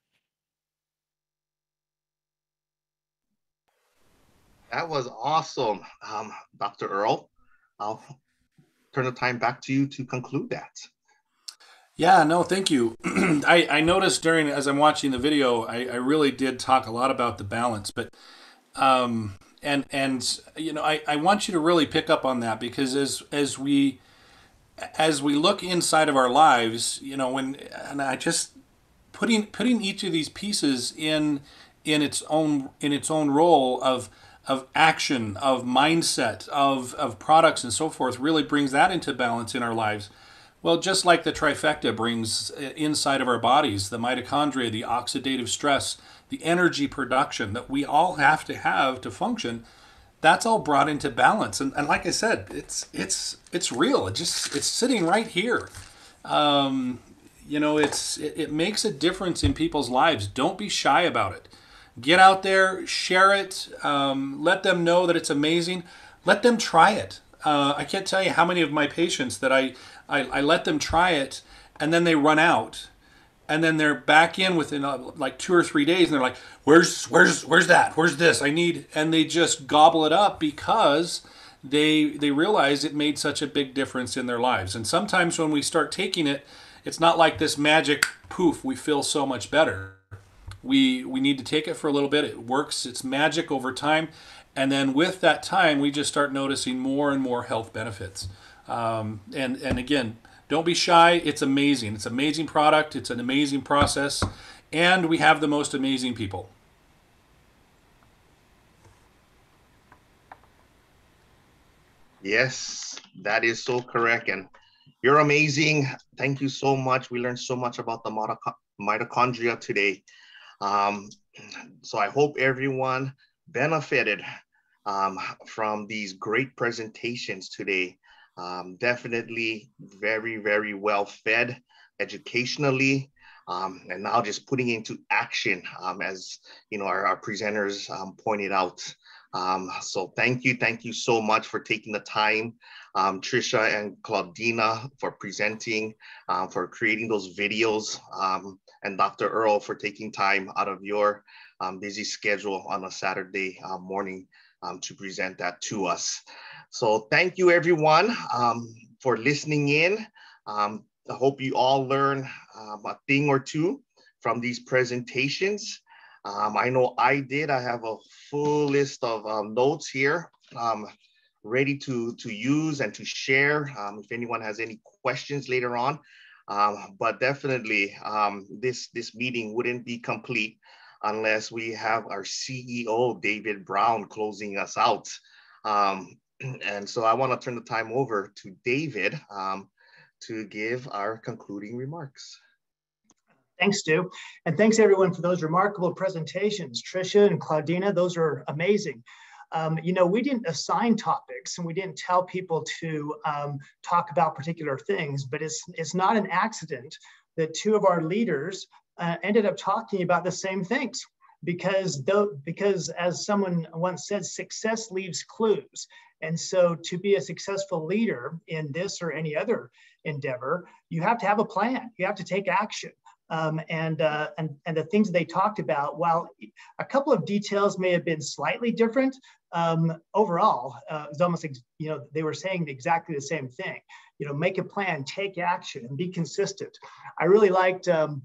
That was awesome, um, Dr. Earl. I'll turn the time back to you to conclude that. Yeah, no, thank you. I, I noticed during as I'm watching the video, I, I really did talk a lot about the balance, but um, and and you know, I, I want you to really pick up on that because as as we as we look inside of our lives, you know, when and I just putting putting each of these pieces in in its own in its own role of of action, of mindset, of, of products and so forth really brings that into balance in our lives. Well, just like the trifecta brings uh, inside of our bodies the mitochondria, the oxidative stress, the energy production that we all have to have to function, that's all brought into balance. And, and like I said, it's it's it's real. It just it's sitting right here. Um, you know, it's it, it makes a difference in people's lives. Don't be shy about it. Get out there, share it, um, let them know that it's amazing. Let them try it. Uh, I can't tell you how many of my patients that I, I, I let them try it and then they run out. And then they're back in within uh, like two or three days and they're like where's where's where's that? Where's this? I need and they just gobble it up because they they realize it made such a big difference in their lives. And sometimes when we start taking it it's not like this magic poof we feel so much better we we need to take it for a little bit it works it's magic over time and then with that time we just start noticing more and more health benefits um, and and again don't be shy it's amazing it's an amazing product it's an amazing process and we have the most amazing people Yes, that is so correct. And you're amazing. Thank you so much. We learned so much about the mitochondria today. Um, so I hope everyone benefited um, from these great presentations today. Um, definitely very, very well fed educationally. Um, and now just putting into action um, as you know our, our presenters um, pointed out. Um, so thank you, thank you so much for taking the time, um, Tricia and Claudina for presenting, for creating those videos, um, and Dr. Earl for taking time out of your um, busy schedule on a Saturday uh, morning um, to present that to us. So thank you everyone for listening in. I hope you all learn a thing or two from these presentations. Um, I know I did. I have a full list of um, notes here um, ready to, to use and to share um, if anyone has any questions later on. Um, but definitely, um, this, this meeting wouldn't be complete unless we have our CEO, David Brown, closing us out. and so I want to turn the time over to David to give our concluding remarks. Thanks, Stu. And thanks everyone for those remarkable presentations. Tricia and Claudina, those are amazing. Um, you know, we didn't assign topics and we didn't tell people to um, talk about particular things, but it's, it's not an accident that two of our leaders uh, ended up talking about the same things. because though because as someone once said, success leaves clues. And so to be a successful leader in this or any other endeavor, you have to have a plan. You have to take action. Um, and, uh, and, and the things they talked about, while a couple of details may have been slightly different, um, overall, uh, it's almost, you know, they were saying exactly the same thing. You know, make a plan, take action, and be consistent. I really liked um,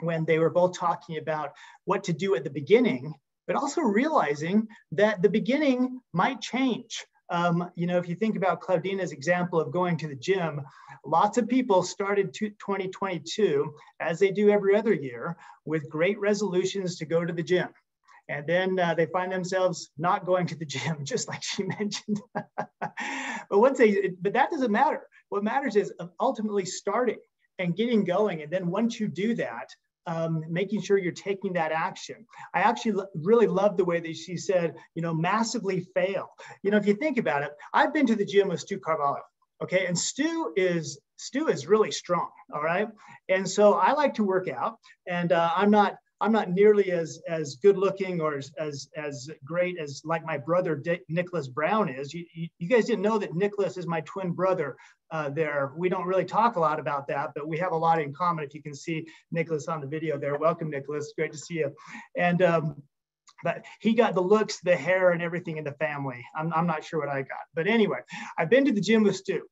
when they were both talking about what to do at the beginning, but also realizing that the beginning might change. Um, you know, if you think about Claudina's example of going to the gym, lots of people started 2022, as they do every other year, with great resolutions to go to the gym. And then uh, they find themselves not going to the gym, just like she mentioned. but once they, but that doesn't matter. What matters is ultimately starting and getting going. And then once you do that, um, making sure you're taking that action. I actually really love the way that she said, you know, massively fail. You know, if you think about it, I've been to the gym with Stu Carvalho, okay, and Stu is Stu is really strong, all right, and so I like to work out, and uh, I'm not I'm not nearly as as good looking or as as, as great as like my brother Dick, Nicholas Brown is. You, you, you, guys didn't know that Nicholas is my twin brother. Uh, there, we don't really talk a lot about that, but we have a lot in common. If you can see Nicholas on the video there, welcome Nicholas, great to see you. And um, but he got the looks, the hair, and everything in the family. I'm, I'm not sure what I got, but anyway, I've been to the gym with Stu,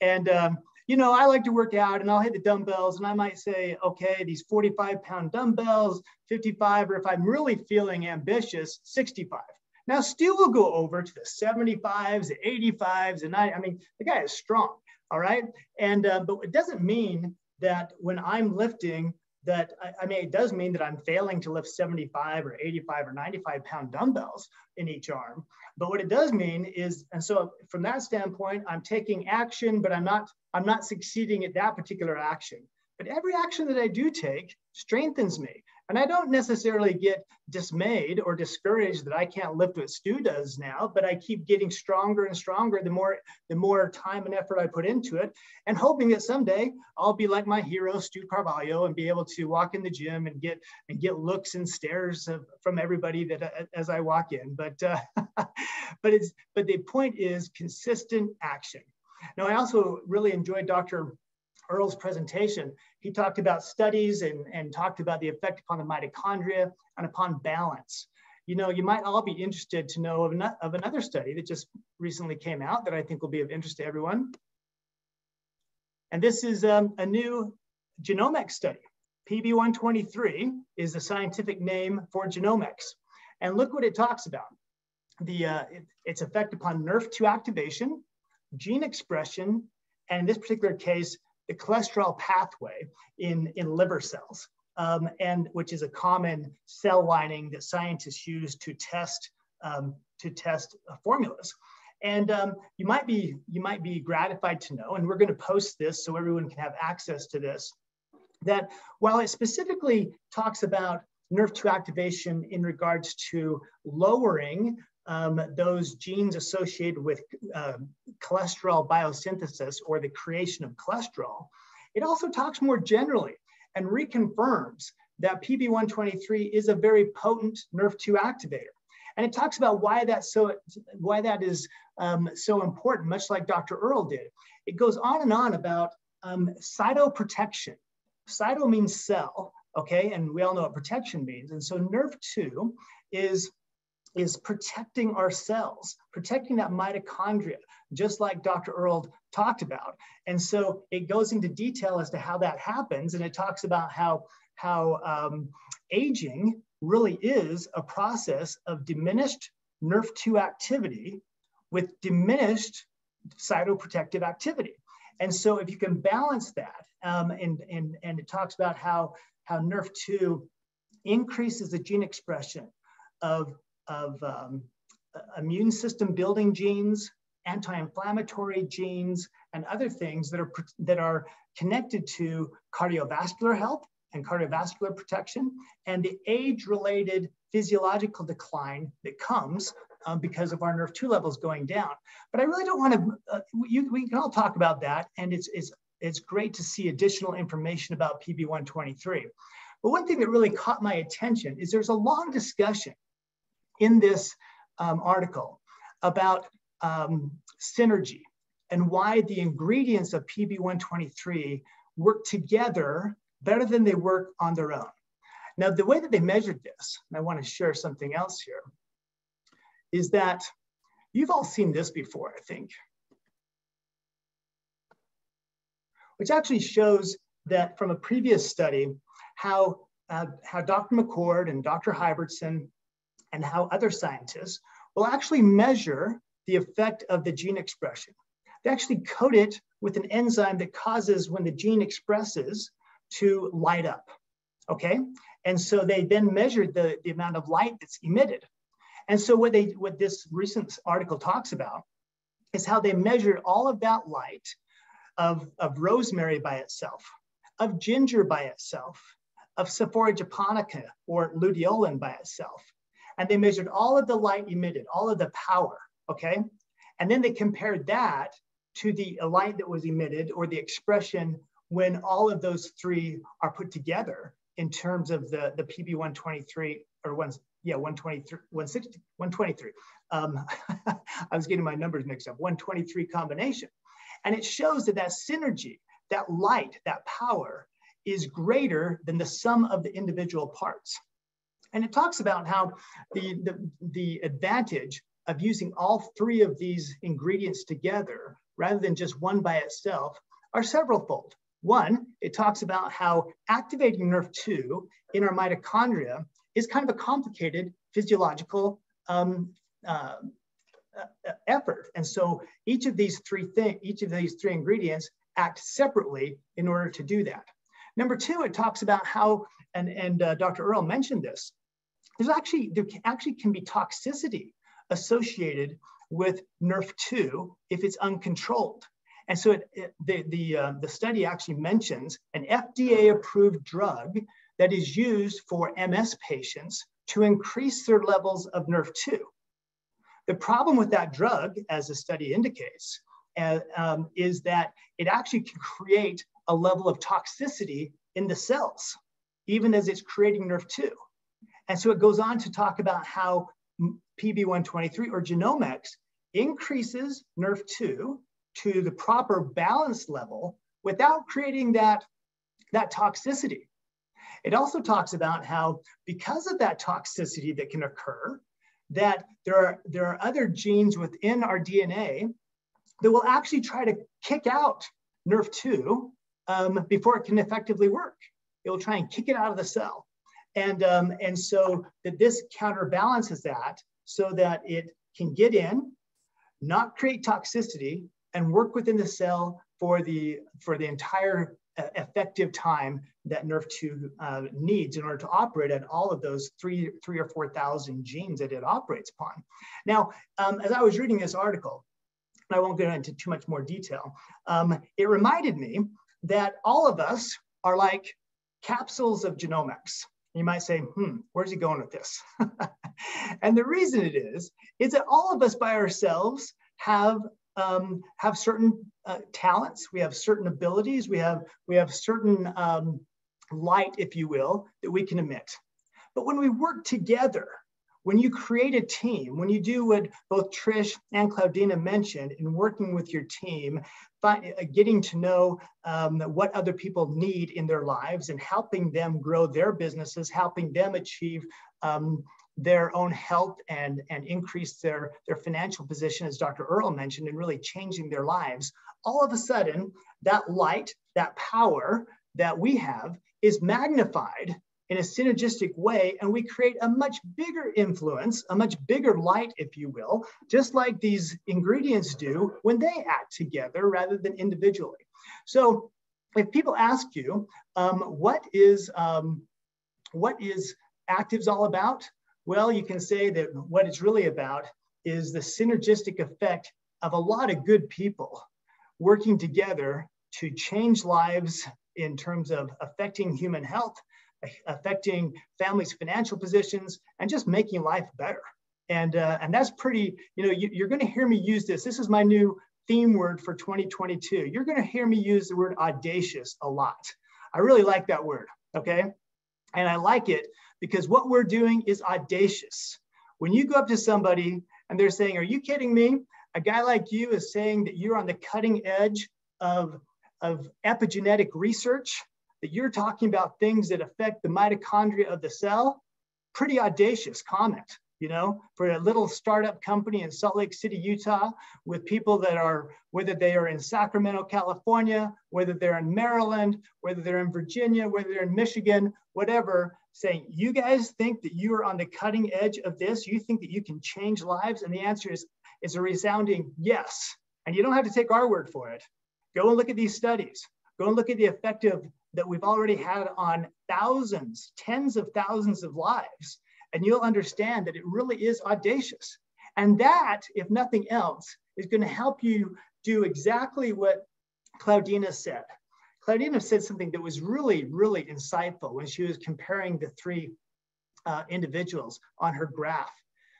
and um, you know, I like to work out and I'll hit the dumbbells and I might say, okay, these 45 pound dumbbells, 55, or if I'm really feeling ambitious, 65. Now, Stu will go over to the 75s, the 85s, and I, I mean, the guy is strong, all right? And, uh, but it doesn't mean that when I'm lifting, that I, I mean, it does mean that I'm failing to lift 75 or 85 or 95 pound dumbbells in each arm. But what it does mean is, and so from that standpoint, I'm taking action, but I'm not, I'm not succeeding at that particular action. But every action that I do take strengthens me. And I don't necessarily get dismayed or discouraged that I can't lift what Stu does now, but I keep getting stronger and stronger the more the more time and effort I put into it, and hoping that someday I'll be like my hero Stu Carvalho and be able to walk in the gym and get and get looks and stares of, from everybody that uh, as I walk in. But uh, but it's but the point is consistent action. Now I also really enjoyed Dr. Earl's presentation, he talked about studies and, and talked about the effect upon the mitochondria and upon balance. You know, you might all be interested to know of, an, of another study that just recently came out that I think will be of interest to everyone. And this is um, a new genomics study. PB123 is the scientific name for genomics. And look what it talks about. The, uh, it, its effect upon NRF2 activation, gene expression, and in this particular case, the cholesterol pathway in, in liver cells, um, and which is a common cell lining that scientists use to test um, to test uh, formulas. And um, you might be you might be gratified to know, and we're going to post this so everyone can have access to this. That while it specifically talks about NRF2 activation in regards to lowering um, those genes associated with uh, cholesterol biosynthesis or the creation of cholesterol. It also talks more generally and reconfirms that PB123 is a very potent NRF2 activator. And it talks about why that's so why that is um, so important, much like Dr. Earl did. It goes on and on about um, cytoprotection. Cyto means cell, okay, and we all know what protection means. And so NRF2 is is protecting our cells, protecting that mitochondria, just like Dr. Earl talked about. And so it goes into detail as to how that happens. And it talks about how, how um, aging really is a process of diminished NRF2 activity with diminished cytoprotective activity. And so if you can balance that, um, and, and, and it talks about how, how NRF2 increases the gene expression of of um, immune system building genes, anti-inflammatory genes, and other things that are, that are connected to cardiovascular health and cardiovascular protection, and the age-related physiological decline that comes um, because of our NRF2 levels going down. But I really don't want to, uh, we can all talk about that, and it's, it's, it's great to see additional information about PB123. But one thing that really caught my attention is there's a long discussion in this um, article about um, synergy and why the ingredients of PB123 work together better than they work on their own. Now, the way that they measured this, and I want to share something else here, is that you've all seen this before, I think, which actually shows that from a previous study, how, uh, how Dr. McCord and Dr. Hybertson and how other scientists will actually measure the effect of the gene expression. They actually coat it with an enzyme that causes when the gene expresses to light up, okay? And so they then measured the, the amount of light that's emitted. And so what they what this recent article talks about is how they measured all of that light of, of rosemary by itself, of ginger by itself, of Sophora japonica or luteolin by itself. And they measured all of the light emitted, all of the power, okay? And then they compared that to the light that was emitted or the expression when all of those three are put together in terms of the, the PB123 or one, yeah, 123, 160, 123. Um, I was getting my numbers mixed up, 123 combination. And it shows that that synergy, that light, that power is greater than the sum of the individual parts. And it talks about how the, the, the advantage of using all three of these ingredients together rather than just one by itself are several fold. One, it talks about how activating NRF2 in our mitochondria is kind of a complicated physiological um, uh, effort. And so each of these three things, each of these three ingredients act separately in order to do that. Number two, it talks about how, and, and uh, Dr. Earl mentioned this, there's actually, there actually can be toxicity associated with NRF2 if it's uncontrolled. And so it, it, the, the, uh, the study actually mentions an FDA approved drug that is used for MS patients to increase their levels of NRF2. The problem with that drug, as the study indicates, uh, um, is that it actually can create a level of toxicity in the cells, even as it's creating NRF2. And so it goes on to talk about how PB123 or genomics increases NRF2 to the proper balance level without creating that, that toxicity. It also talks about how because of that toxicity that can occur, that there are, there are other genes within our DNA that will actually try to kick out NRF2 um, before it can effectively work. It will try and kick it out of the cell. And, um, and so that this counterbalances that so that it can get in, not create toxicity, and work within the cell for the, for the entire uh, effective time that NRF2 uh, needs in order to operate at all of those three, three or 4,000 genes that it operates upon. Now, um, as I was reading this article, I won't go into too much more detail, um, it reminded me that all of us are like capsules of genomics. You might say, hmm, where's he going with this? and the reason it is, is that all of us by ourselves have um, have certain uh, talents, we have certain abilities, we have, we have certain um, light, if you will, that we can emit. But when we work together, when you create a team, when you do what both Trish and Claudina mentioned in working with your team, getting to know um, what other people need in their lives and helping them grow their businesses, helping them achieve um, their own health and, and increase their, their financial position, as Dr. Earl mentioned, and really changing their lives, all of a sudden, that light, that power that we have is magnified in a synergistic way, and we create a much bigger influence, a much bigger light, if you will, just like these ingredients do when they act together rather than individually. So if people ask you, um, what is um, what is Activz all about? Well, you can say that what it's really about is the synergistic effect of a lot of good people working together to change lives in terms of affecting human health, affecting families' financial positions, and just making life better. And, uh, and that's pretty, you know, you, you're going to hear me use this. This is my new theme word for 2022. You're going to hear me use the word audacious a lot. I really like that word, okay? And I like it because what we're doing is audacious. When you go up to somebody and they're saying, Are you kidding me? A guy like you is saying that you're on the cutting edge of, of epigenetic research, that you're talking about things that affect the mitochondria of the cell. Pretty audacious comment you know, for a little startup company in Salt Lake City, Utah, with people that are, whether they are in Sacramento, California, whether they're in Maryland, whether they're in Virginia, whether they're in Michigan, whatever, saying, you guys think that you are on the cutting edge of this? You think that you can change lives? And the answer is, is a resounding yes. And you don't have to take our word for it. Go and look at these studies. Go and look at the effect of, that we've already had on thousands, tens of thousands of lives and you'll understand that it really is audacious. And that, if nothing else, is going to help you do exactly what Claudina said. Claudina said something that was really, really insightful when she was comparing the three uh, individuals on her graph.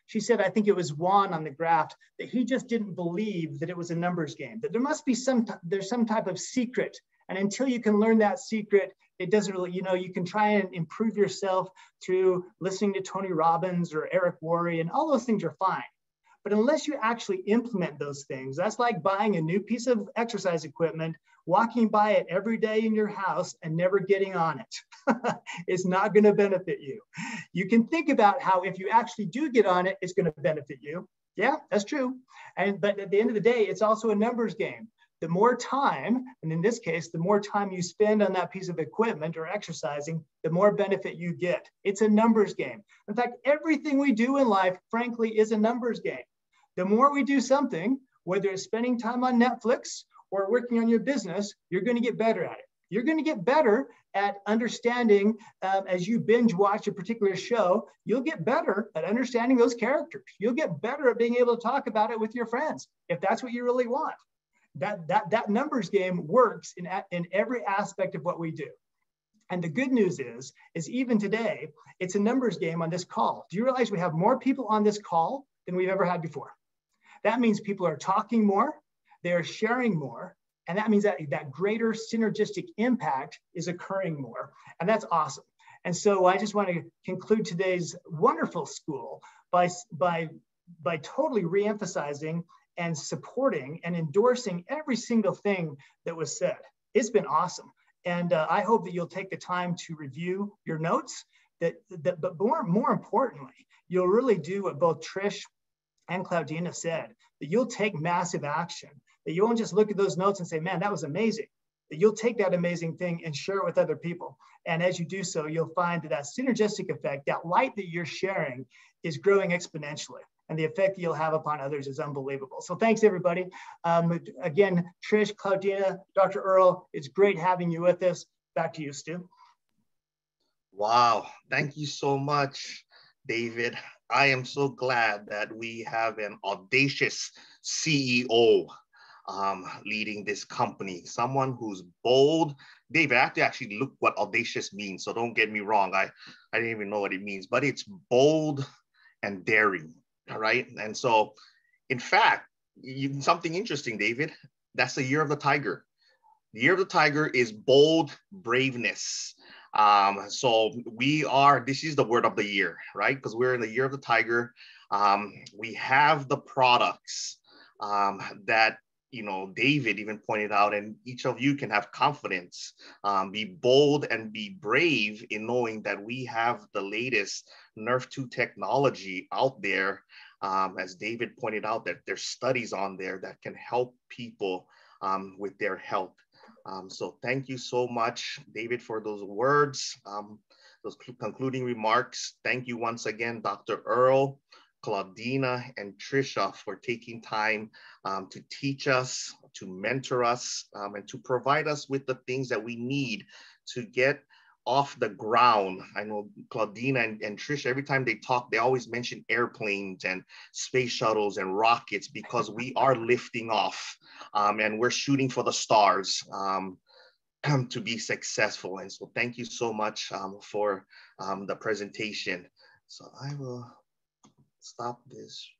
She said, I think it was Juan on the graph, that he just didn't believe that it was a numbers game, that there must be some, there's some type of secret. And until you can learn that secret, it doesn't really, you know, you can try and improve yourself through listening to Tony Robbins or Eric Worre, and all those things are fine. But unless you actually implement those things, that's like buying a new piece of exercise equipment, walking by it every day in your house and never getting on it. it's not going to benefit you. You can think about how if you actually do get on it, it's going to benefit you. Yeah, that's true. And but at the end of the day, it's also a numbers game the more time, and in this case, the more time you spend on that piece of equipment or exercising, the more benefit you get. It's a numbers game. In fact, everything we do in life, frankly, is a numbers game. The more we do something, whether it's spending time on Netflix or working on your business, you're going to get better at it. You're going to get better at understanding um, as you binge watch a particular show, you'll get better at understanding those characters. You'll get better at being able to talk about it with your friends if that's what you really want that, that, that numbers game works in, in every aspect of what we do. And the good news is, is even today, it's a numbers game on this call. Do you realize we have more people on this call than we've ever had before? That means people are talking more, they're sharing more, and that means that that greater synergistic impact is occurring more. And that's awesome. And so I just want to conclude today's wonderful school by, by, by totally reemphasizing and supporting and endorsing every single thing that was said. It's been awesome. And uh, I hope that you'll take the time to review your notes. That, that, but more, more importantly, you'll really do what both Trish and Claudina said, that you'll take massive action, that you won't just look at those notes and say, man, that was amazing. That you'll take that amazing thing and share it with other people. And as you do so, you'll find that that synergistic effect, that light that you're sharing is growing exponentially and the effect you'll have upon others is unbelievable. So thanks everybody. Um, again, Trish, Claudina, Dr. Earl, it's great having you with us. Back to you, Stu. Wow, thank you so much, David. I am so glad that we have an audacious CEO um, leading this company, someone who's bold. David, I have to actually look what audacious means, so don't get me wrong. I, I didn't even know what it means, but it's bold and daring. All right. And so, in fact, you, something interesting, David, that's the year of the tiger. The year of the tiger is bold braveness. Um, so we are, this is the word of the year, right? Because we're in the year of the tiger. Um, we have the products um, that you know david even pointed out and each of you can have confidence um, be bold and be brave in knowing that we have the latest NRF2 technology out there. Um, as david pointed out that there's studies on there that can help people um, with their health. Um, so thank you so much david for those words um, those concluding remarks. Thank you once again dr earl Claudina and Tricia for taking time um, to teach us, to mentor us, um, and to provide us with the things that we need to get off the ground. I know Claudina and, and Tricia, every time they talk, they always mention airplanes and space shuttles and rockets because we are lifting off um, and we're shooting for the stars um, to be successful. And so thank you so much um, for um, the presentation. So I will stop this